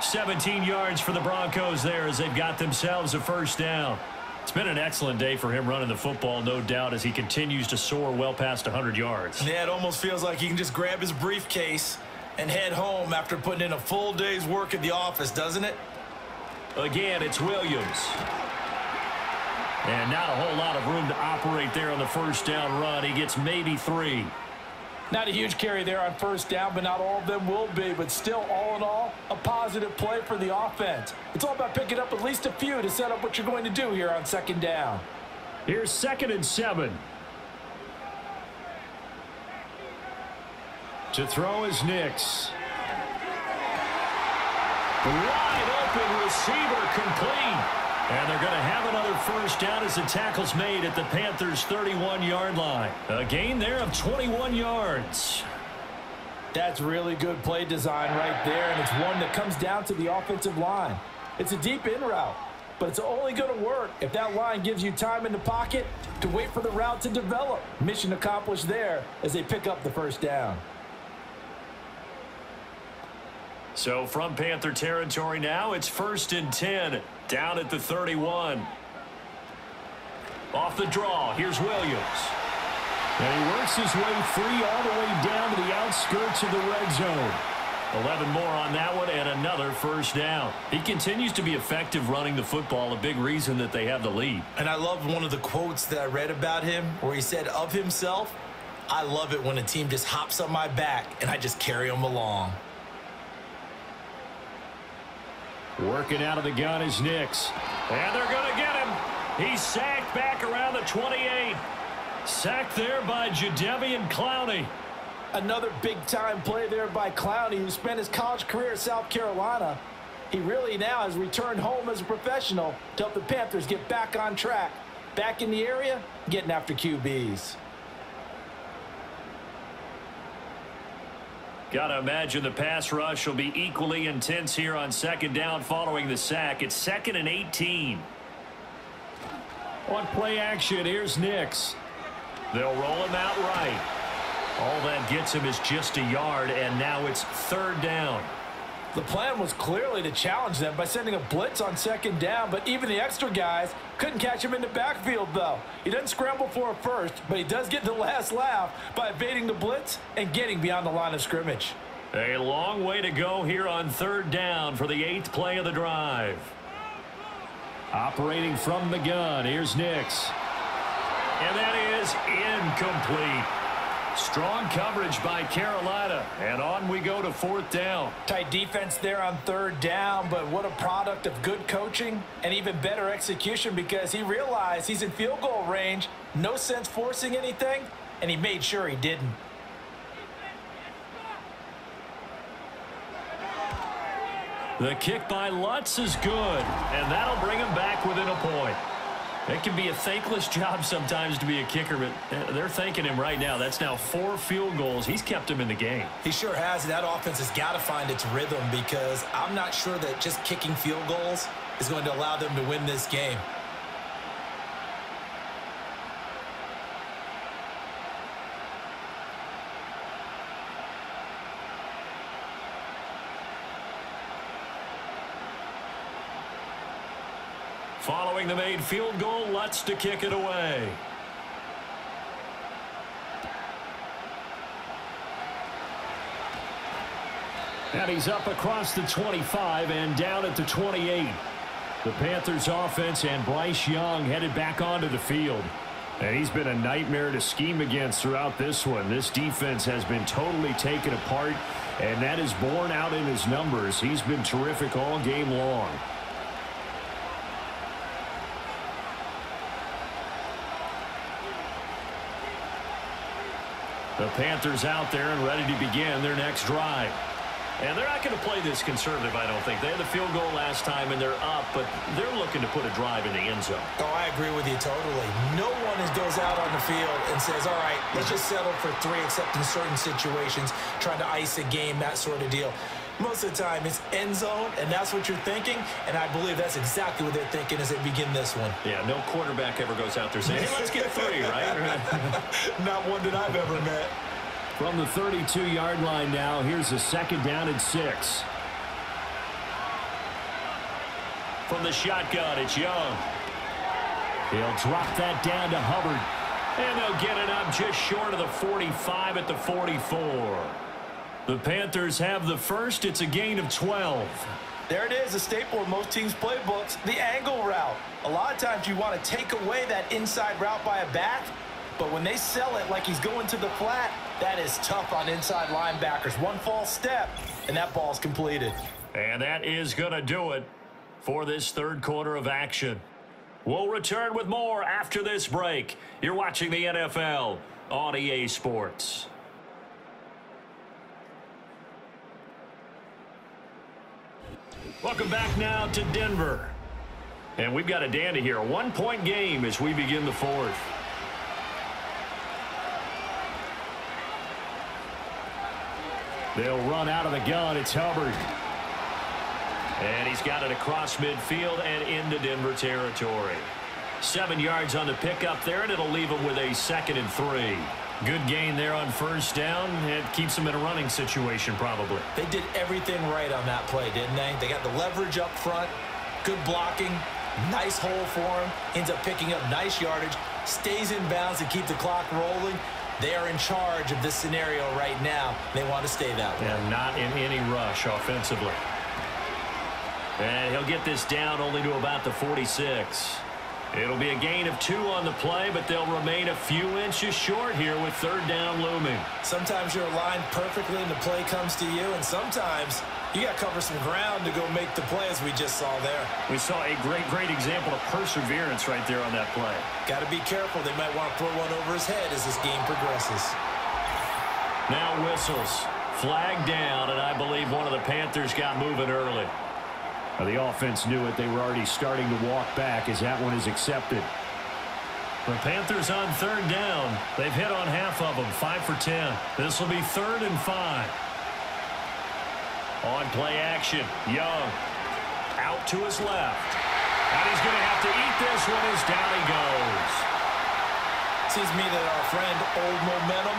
17 yards for the Broncos there as they've got themselves a first down. It's been an excellent day for him running the football, no doubt, as he continues to soar well past 100 yards. Yeah, it almost feels like he can just grab his briefcase and head home after putting in a full day's work at the office, doesn't it? Again, it's Williams. And not a whole lot of room to operate there on the first down run. He gets maybe three. Not a huge carry there on first down, but not all of them will be. But still, all in all, a positive play for the offense. It's all about picking up at least a few to set up what you're going to do here on second down. Here's second and seven. To throw is Nix. Wide open receiver complete. And they're going to have another first down as the tackle's made at the Panthers' 31-yard line. A gain there of 21 yards. That's really good play design right there, and it's one that comes down to the offensive line. It's a deep in route, but it's only going to work if that line gives you time in the pocket to wait for the route to develop. Mission accomplished there as they pick up the first down. So from Panther territory now, it's first and 10 down at the 31. Off the draw, here's Williams. And he works his way free all the way down to the outskirts of the red zone. 11 more on that one and another first down. He continues to be effective running the football, a big reason that they have the lead. And I love one of the quotes that I read about him where he said of himself, I love it when a team just hops on my back and I just carry them along. Working out of the gun is Nix. And they're going to get him. He's sacked back around the 28. Sacked there by Jadeveon Clowney. Another big-time play there by Clowney, who spent his college career at South Carolina. He really now has returned home as a professional to help the Panthers get back on track. Back in the area, getting after QBs. Got to imagine the pass rush will be equally intense here on second down following the sack. It's second and 18. On play action, here's Nix. They'll roll him out right. All that gets him is just a yard, and now it's third down. The plan was clearly to challenge them by sending a blitz on second down, but even the extra guys couldn't catch him in the backfield, though. He doesn't scramble for a first, but he does get the last laugh by evading the blitz and getting beyond the line of scrimmage. A long way to go here on third down for the eighth play of the drive. Operating from the gun, here's Nix. And that is incomplete. Strong coverage by Carolina. And on we go to fourth down. Tight defense there on third down, but what a product of good coaching and even better execution because he realized he's in field goal range. No sense forcing anything, and he made sure he didn't. The kick by Lutz is good, and that'll bring him back within a point. It can be a thankless job sometimes to be a kicker, but they're thanking him right now. That's now four field goals. He's kept him in the game. He sure has. That offense has got to find its rhythm because I'm not sure that just kicking field goals is going to allow them to win this game. The made field goal, Lutz to kick it away. And he's up across the 25 and down at the 28. The Panthers offense and Bryce Young headed back onto the field. And he's been a nightmare to scheme against throughout this one. This defense has been totally taken apart, and that is borne out in his numbers. He's been terrific all game long. The Panthers out there and ready to begin their next drive. And they're not going to play this conservative, I don't think. They had the field goal last time, and they're up, but they're looking to put a drive in the end zone. Oh, I agree with you totally. No one goes out on the field and says, all right, let's just settle for three, except in certain situations, trying to ice a game, that sort of deal. Most of the time, it's end zone, and that's what you're thinking, and I believe that's exactly what they're thinking as they begin this one. Yeah, no quarterback ever goes out there saying, hey, let's get three, right? Not one that I've ever met. From the 32-yard line now, here's a second down and six. From the shotgun, it's Young. He'll drop that down to Hubbard. And they'll get it up just short of the 45 at the 44. The Panthers have the first. It's a gain of 12. There it is, a staple of most teams' playbooks, the angle route. A lot of times you want to take away that inside route by a back, but when they sell it like he's going to the flat, that is tough on inside linebackers. One false step, and that ball's completed. And that is going to do it for this third quarter of action. We'll return with more after this break. You're watching the NFL on EA Sports. Welcome back now to Denver. And we've got a dandy here. A one-point game as we begin the fourth. They'll run out of the gun. It's Hubbard. And he's got it across midfield and into Denver territory. Seven yards on the pickup there, and it'll leave him with a second and three. Good gain there on first down. It keeps them in a running situation, probably. They did everything right on that play, didn't they? They got the leverage up front, good blocking, nice hole for him, ends up picking up nice yardage, stays in bounds to keep the clock rolling. They are in charge of this scenario right now. They want to stay that way. And not in any rush offensively. And he'll get this down only to about the 46. It'll be a gain of two on the play, but they'll remain a few inches short here with third down looming. Sometimes you're aligned perfectly and the play comes to you, and sometimes you got to cover some ground to go make the play as we just saw there. We saw a great, great example of perseverance right there on that play. Got to be careful. They might want to throw one over his head as this game progresses. Now whistles. Flag down, and I believe one of the Panthers got moving early. The offense knew it. They were already starting to walk back as that one is accepted. The Panthers on third down. They've hit on half of them, five for ten. This will be third and five. On play action, Young out to his left. And he's going to have to eat this one as down he goes. Seems to me that our friend Old Momentum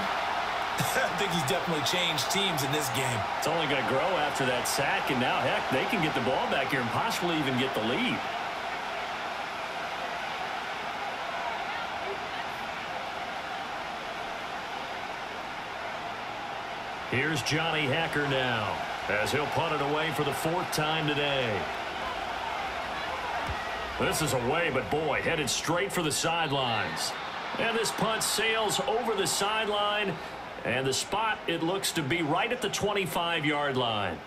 I think he's definitely changed teams in this game. It's only going to grow after that sack, and now, heck, they can get the ball back here and possibly even get the lead. Here's Johnny Hekker now, as he'll punt it away for the fourth time today. This is away, but boy, headed straight for the sidelines. And this punt sails over the sideline and the spot, it looks to be right at the 25-yard line.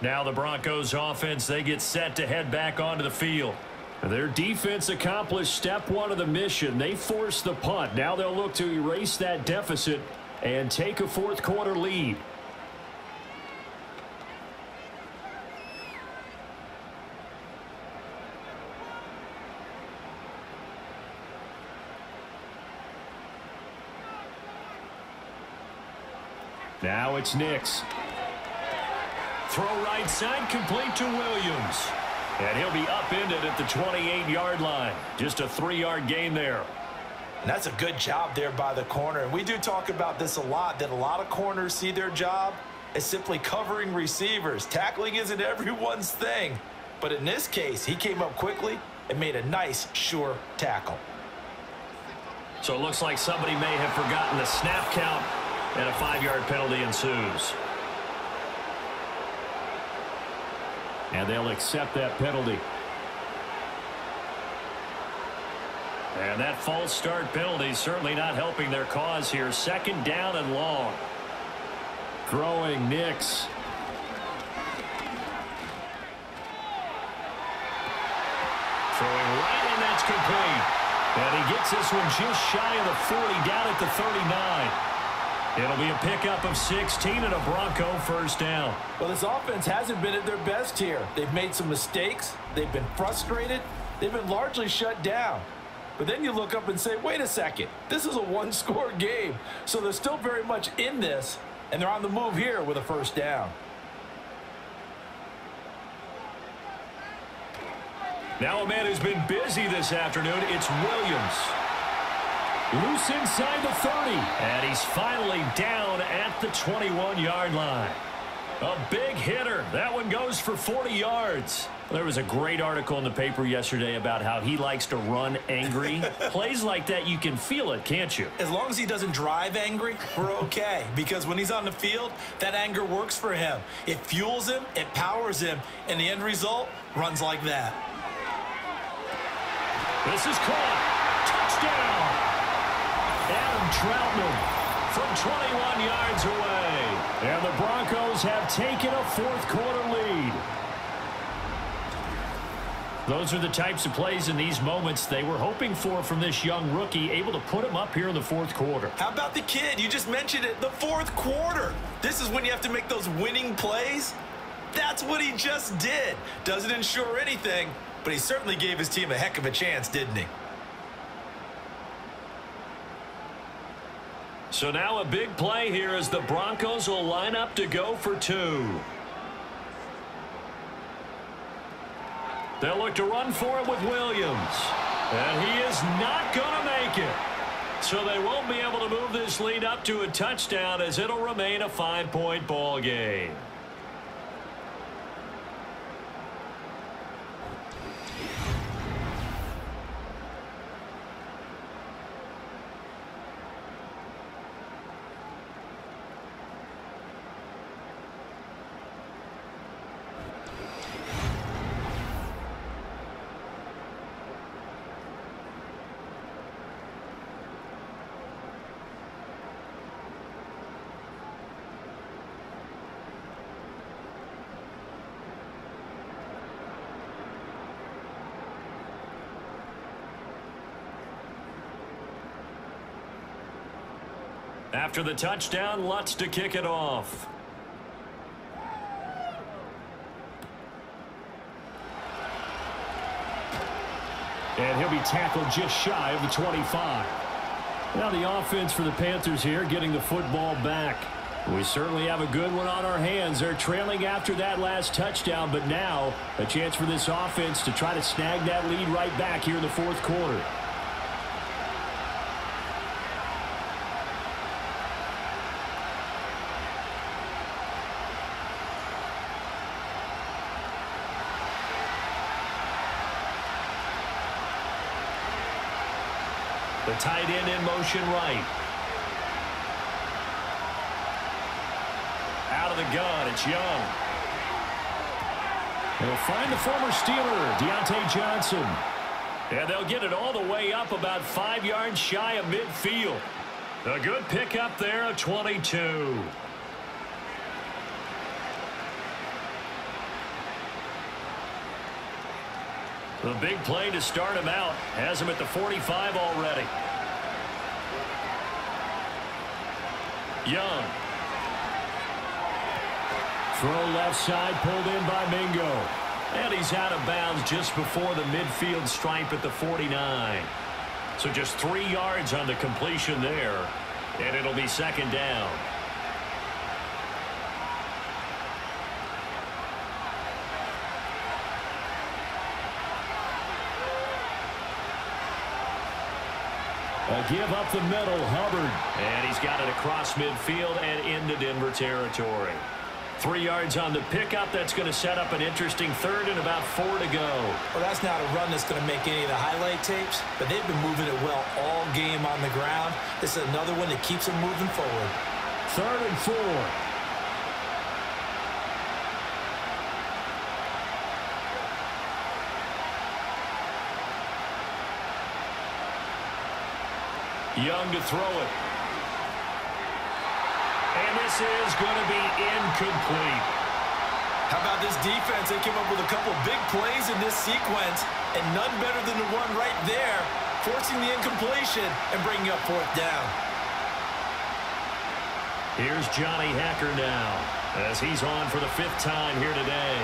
Now the Broncos offense, they get set to head back onto the field. Their defense accomplished step one of the mission. They forced the punt. Now they'll look to erase that deficit and take a fourth quarter lead. Now it's Nix. Throw right side complete to Williams. And he'll be upended at the 28-yard line. Just a three-yard gain there. And that's a good job there by the corner. And we do talk about this a lot, that a lot of corners see their job as simply covering receivers. Tackling isn't everyone's thing. But in this case, he came up quickly and made a nice, sure tackle. So it looks like somebody may have forgotten the snap count and a five-yard penalty ensues. And they'll accept that penalty. And that false start penalty certainly not helping their cause here. Second down and long. Throwing Nix. Throwing right, and that's complete. And he gets this one just shy of the 40, down at the 39. It'll be a pickup of 16 and a Bronco first down. Well, this offense hasn't been at their best here. They've made some mistakes. They've been frustrated. They've been largely shut down. But then you look up and say, wait a second, this is a one-score game. So they're still very much in this, and they're on the move here with a first down. Now a man who's been busy this afternoon, it's Williams. Loose inside the 30. And he's finally down at the 21-yard line. A big hitter. That one goes for 40 yards. There was a great article in the paper yesterday about how he likes to run angry. Plays like that, you can feel it, can't you? As long as he doesn't drive angry, we're okay. because when he's on the field, that anger works for him. It fuels him, it powers him, and the end result runs like that. This is caught. Touchdown. Adam Trautman from 21 yards away. And the Broncos have taken a fourth quarter lead. Those are the types of plays in these moments they were hoping for from this young rookie, able to put him up here in the fourth quarter. How about the kid? You just mentioned it, the fourth quarter. This is when you have to make those winning plays. That's what he just did. Doesn't ensure anything, but he certainly gave his team a heck of a chance, didn't he? So now a big play here as the Broncos will line up to go for two. They'll look to run for it with Williams. And he is not going to make it. So they won't be able to move this lead up to a touchdown as it'll remain a five-point ball game. After the touchdown, Lutz to kick it off. And he'll be tackled just shy of the 25. Now the offense for the Panthers here getting the football back. We certainly have a good one on our hands. They're trailing after that last touchdown, but now a chance for this offense to try to snag that lead right back here in the fourth quarter. The tight end in motion right. Out of the gun, it's Young. They'll find the former Steeler, Diontae Johnson. And they'll get it all the way up about five yards shy of midfield. A good pickup there, a 22. The big play to start him out has him at the 45 already. Young. Throw left side pulled in by Mingo. And he's out of bounds just before the midfield stripe at the 49. So just three yards on the completion there. And it'll be second down. A give up the middle, Hubbard. And he's got it across midfield and into Denver territory. Three yards on the pickup. That's going to set up an interesting third and about four to go. Well, that's not a run that's going to make any of the highlight tapes, but they've been moving it well all game on the ground. This is another one that keeps them moving forward. Third and four. Young to throw it. And this is going to be incomplete. How about this defense? They came up with a couple big plays in this sequence, and none better than the one right there, forcing the incompletion and bringing up fourth down. Here's Johnny Hekker now, as he's on for the fifth time here today.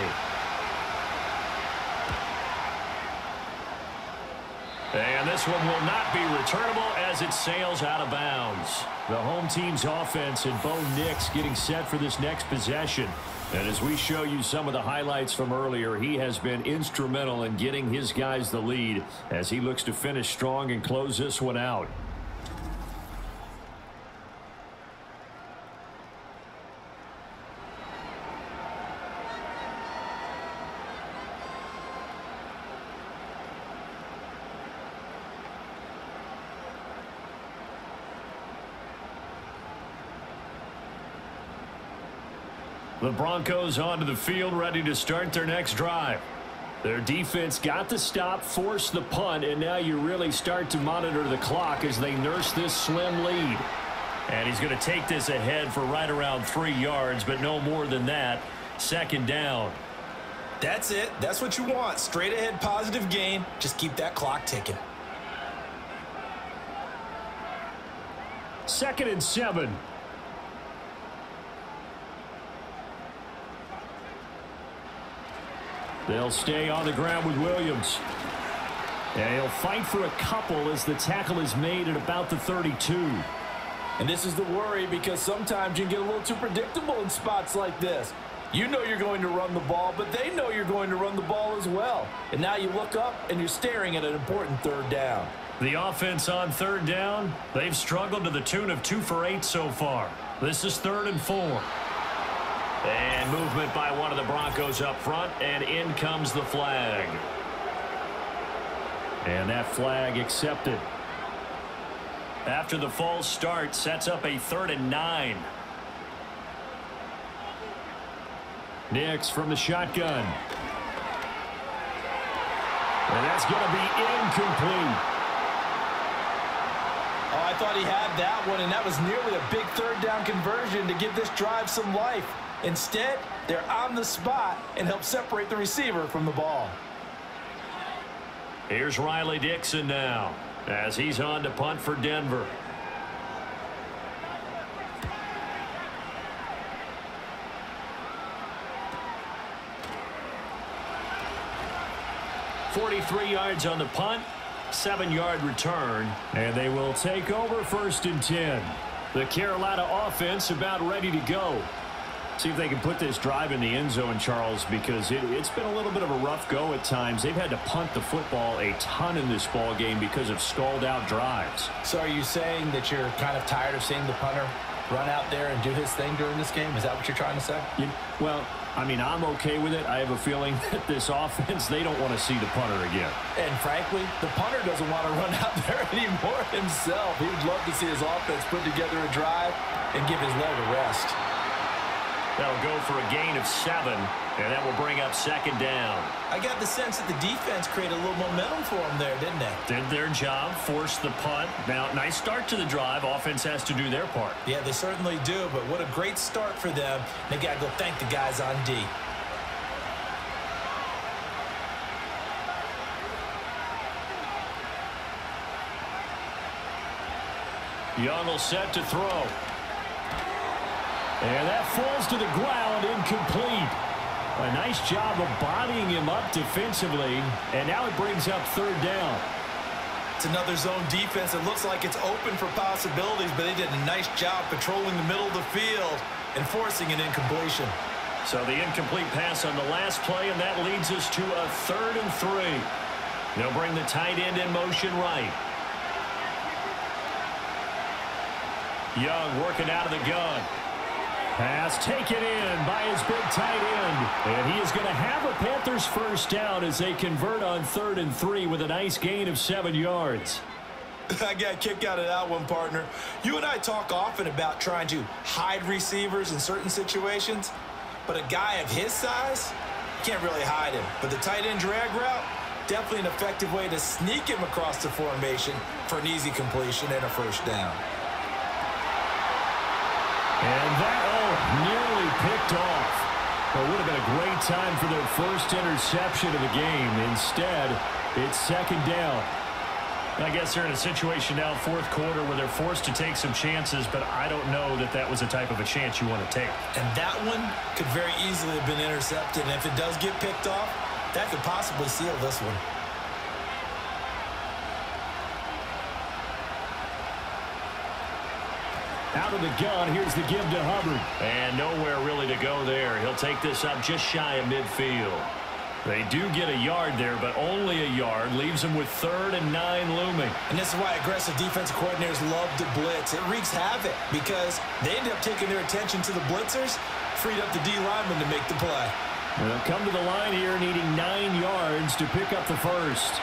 And this one will not be returnable as it sails out of bounds. The home team's offense and Bo Nix getting set for this next possession. And as we show you some of the highlights from earlier, he has been instrumental in getting his guys the lead as he looks to finish strong and close this one out. Broncos onto the field ready to start their next drive. Their defense got the stop, forced the punt, and now you really start to monitor the clock as they nurse this slim lead. And he's going to take this ahead for right around three yards, but no more than that. Second down. That's it. That's what you want. Straight ahead positive gain. Just keep that clock ticking. Second and seven. They'll stay on the ground with Williams. And he'll fight for a couple as the tackle is made at about the 32. And this is the worry because sometimes you get a little too predictable in spots like this. You know you're going to run the ball, but they know you're going to run the ball as well. And now you look up and you're staring at an important third down. The offense on third down, they've struggled to the tune of two for eight so far. This is third and four. And movement by one of the Broncos up front, and in comes the flag. And that flag accepted. After the false start, sets up a third and nine. Nix from the shotgun. And that's going to be incomplete. Oh, I thought he had that one, and that was nearly a big third down conversion to give this drive some life. Instead, they're on the spot and help separate the receiver from the ball. Here's Riley Dixon now as he's on to punt for Denver. 43 yards on the punt, seven-yard return, and they will take over first and 10. The Carolina offense about ready to go. See if they can put this drive in the end zone, Charles, because it, has been a little bit of a rough go at times. They've had to punt the football a ton in this ball game because of stalled-out drives. So are you saying that you're kind of tired of seeing the punter run out there and do his thing during this game? Is that what you're trying to say? You, well, I mean, I'm okay with it. I have a feeling that this offense, they don't want to see the punter again. And frankly, the punter doesn't want to run out there anymore himself. He would love to see his offense put together a drive and give his leg a rest. That'll go for a gain of seven, and that will bring up second down. I got the sense that the defense created a little momentum for them there, didn't they? Did their job, forced the punt. Now, nice start to the drive. Offense has to do their part. Yeah, they certainly do, but what a great start for them. They got to go thank the guys on D. Young will set to throw. And that falls to the ground incomplete. A nice job of bodying him up defensively. And now it brings up third down. It's another zone defense. It looks like it's open for possibilities, but they did a nice job patrolling the middle of the field and forcing an incompletion. So the incomplete pass on the last play, and that leads us to a third and three. They'll bring the tight end in motion right. Young working out of the gun. Pass taken in by his big tight end. And he is going to have a Panthers first down as they convert on third and three with a nice gain of seven yards. I got a kick out of that one, partner. You and I talk often about trying to hide receivers in certain situations, but a guy of his size, can't really hide him. But the tight end drag route, definitely an effective way to sneak him across the formation for an easy completion and a first down. And that, picked off. It would have been a great time for their first interception of the game. Instead, it's second down. I guess they're in a situation now, fourth quarter, where they're forced to take some chances, but I don't know that that was the type of a chance you want to take. And that one could very easily have been intercepted. And if it does get picked off, that could possibly seal this one. Out of the gun, here's the give to Hubbard. And nowhere really to go there. He'll take this up just shy of midfield. They do get a yard there, but only a yard. Leaves them with third and nine looming. And this is why aggressive defensive coordinators love to blitz. It wreaks havoc because they end up taking their attention to the blitzers, freed up the D lineman to make the play. They'll come to the line here needing nine yards to pick up the first.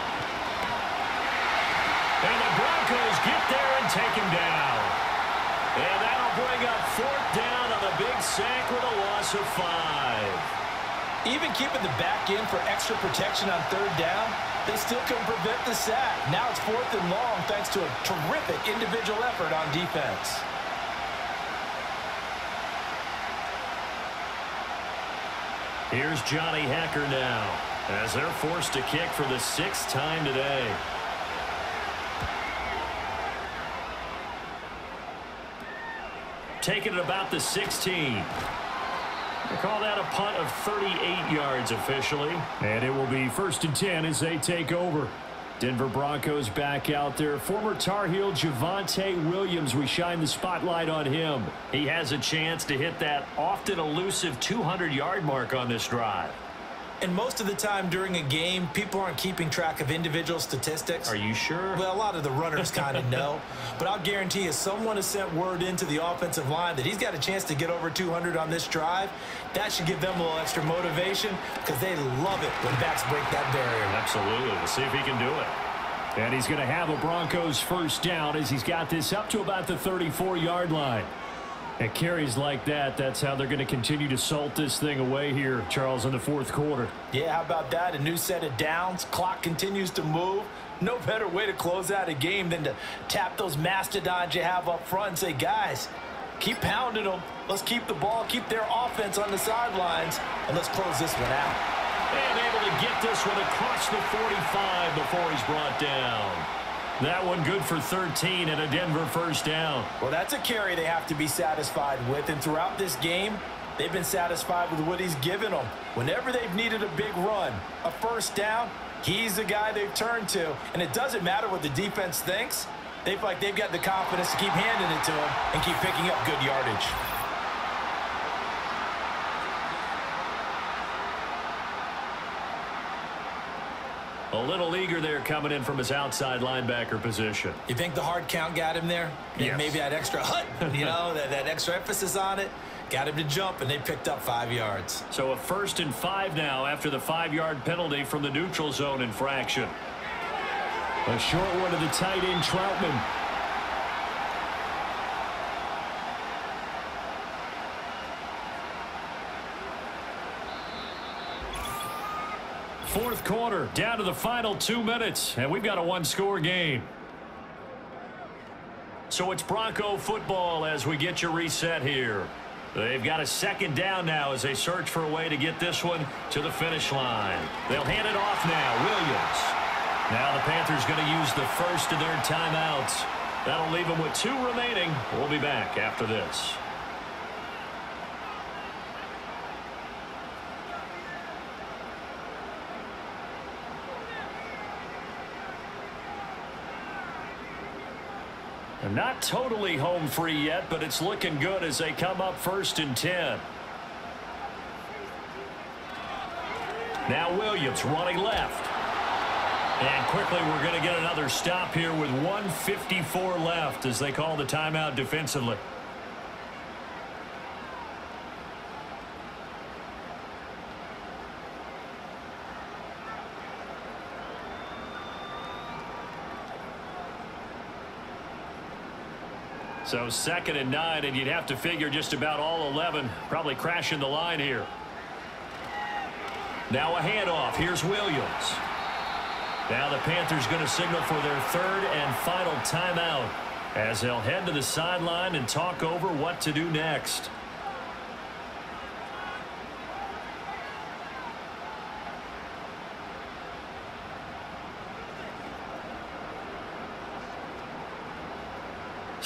And the Broncos get there and take him down. Bring up fourth down on the big sack with a loss of five. Even keeping the back in for extra protection on third down, they still couldn't prevent the sack. Now it's fourth and long thanks to a terrific individual effort on defense. Here's Johnny Hekker now as they're forced to kick for the sixth time today. Taking it about the 16. They call that a punt of 38 yards officially. And it will be first and 10 as they take over. Denver Broncos back out there. Former Tar Heel Javonte Williams, we shine the spotlight on him. He has a chance to hit that often elusive 200-yard mark on this drive. And most of the time during a game, people aren't keeping track of individual statistics. Are you sure? Well, a lot of the runners kind of know. But I'll guarantee you, someone has sent word into the offensive line that he's got a chance to get over 200 on this drive. That should give them a little extra motivation because they love it when backs break that barrier. Absolutely. We'll see if he can do it. And he's going to have a Broncos first down as he's got this up to about the 34-yard line. At carries like that, that's how they're going to continue to salt this thing away here, Charles, in the fourth quarter. Yeah, how about that? A new set of downs. Clock continues to move. No better way to close out a game than to tap those mastodons you have up front and say, guys, keep pounding them. Let's keep the ball, keep their offense on the sidelines, and let's close this one out. And able to get this one across the 45 before he's brought down. That one good for 13 and a Denver first down. Well, that's a carry they have to be satisfied with. And throughout this game, they've been satisfied with what he's given them. Whenever they've needed a big run, a first down, he's the guy they've turned to. And it doesn't matter what the defense thinks. They feel like they've got the confidence to keep handing it to him and keep picking up good yardage. A little eager there coming in from his outside linebacker position. You think the hard count got him there? Yes. Maybe that extra hut, you know, that, that extra emphasis on it. Got him to jump, and they picked up five yards. So a first and five now after the five-yard penalty from the neutral zone infraction. A short one to the tight end, Trautman. Fourth quarter, down to the final two minutes, and we've got a one-score game. So it's Bronco football as we get you reset here. They've got a second down now as they search for a way to get this one to the finish line. They'll hand it off now. Williams. Now the Panthers going to use the first of their timeouts. That'll leave them with two remaining. We'll be back after this. Not totally home free yet, but it's looking good as they come up first and 10. Now Williams running left. And quickly we're going to get another stop here with 154 left as they call the timeout defensively. So second and nine, and you'd have to figure just about all 11 probably crashing the line here. Now a handoff. Here's Williams. Now the Panthers going to signal for their third and final timeout as they'll head to the sideline and talk over what to do next.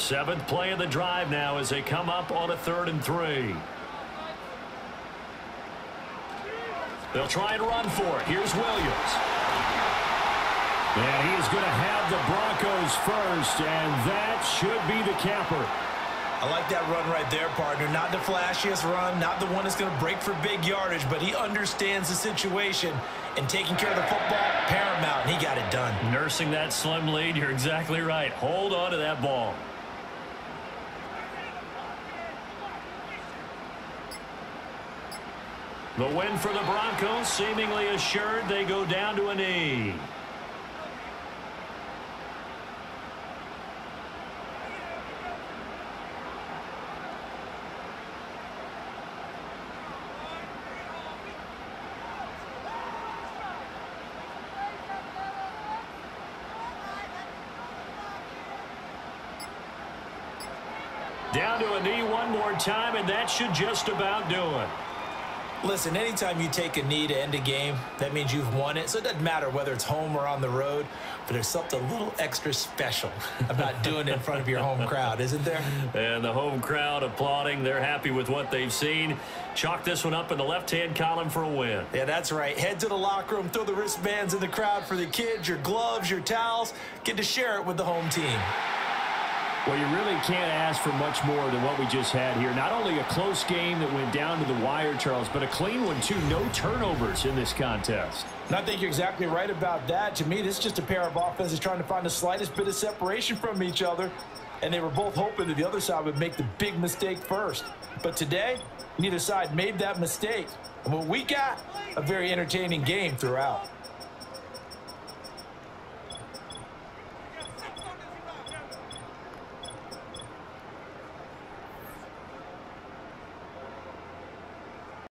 Seventh play of the drive now as they come up on a third and three. They'll try and run for it. Here's Williams. And he is going to have the Broncos first, and that should be the capper. I like that run right there, partner. Not the flashiest run, not the one that's going to break for big yardage, but he understands the situation, and taking care of the football, paramount, and he got it done. Nursing that slim lead, you're exactly right. Hold on to that ball. The win for the Broncos seemingly assured they go down to a knee. Down to a knee one more time, and that should just about do it. Listen, anytime you take a knee to end a game, that means you've won it. So it doesn't matter whether it's home or on the road. but there's something a little extra special about doing it in front of your home crowd, isn't there? And the home crowd applauding. They're happy with what they've seen. Chalk this one up in the left-hand column for a win. Yeah, that's right. Head to the locker room, throw the wristbands in the crowd for the kids, your gloves, your towels. Get to share it with the home team. Well, you really can't ask for much more than what we just had here. Not only a close game that went down to the wire, Charles, but a clean one, too. No turnovers in this contest. And I think you're exactly right about that. To me, this is just a pair of offenses trying to find the slightest bit of separation from each other. And they were both hoping that the other side would make the big mistake first. But today, neither side made that mistake. And what we got, a very entertaining game throughout.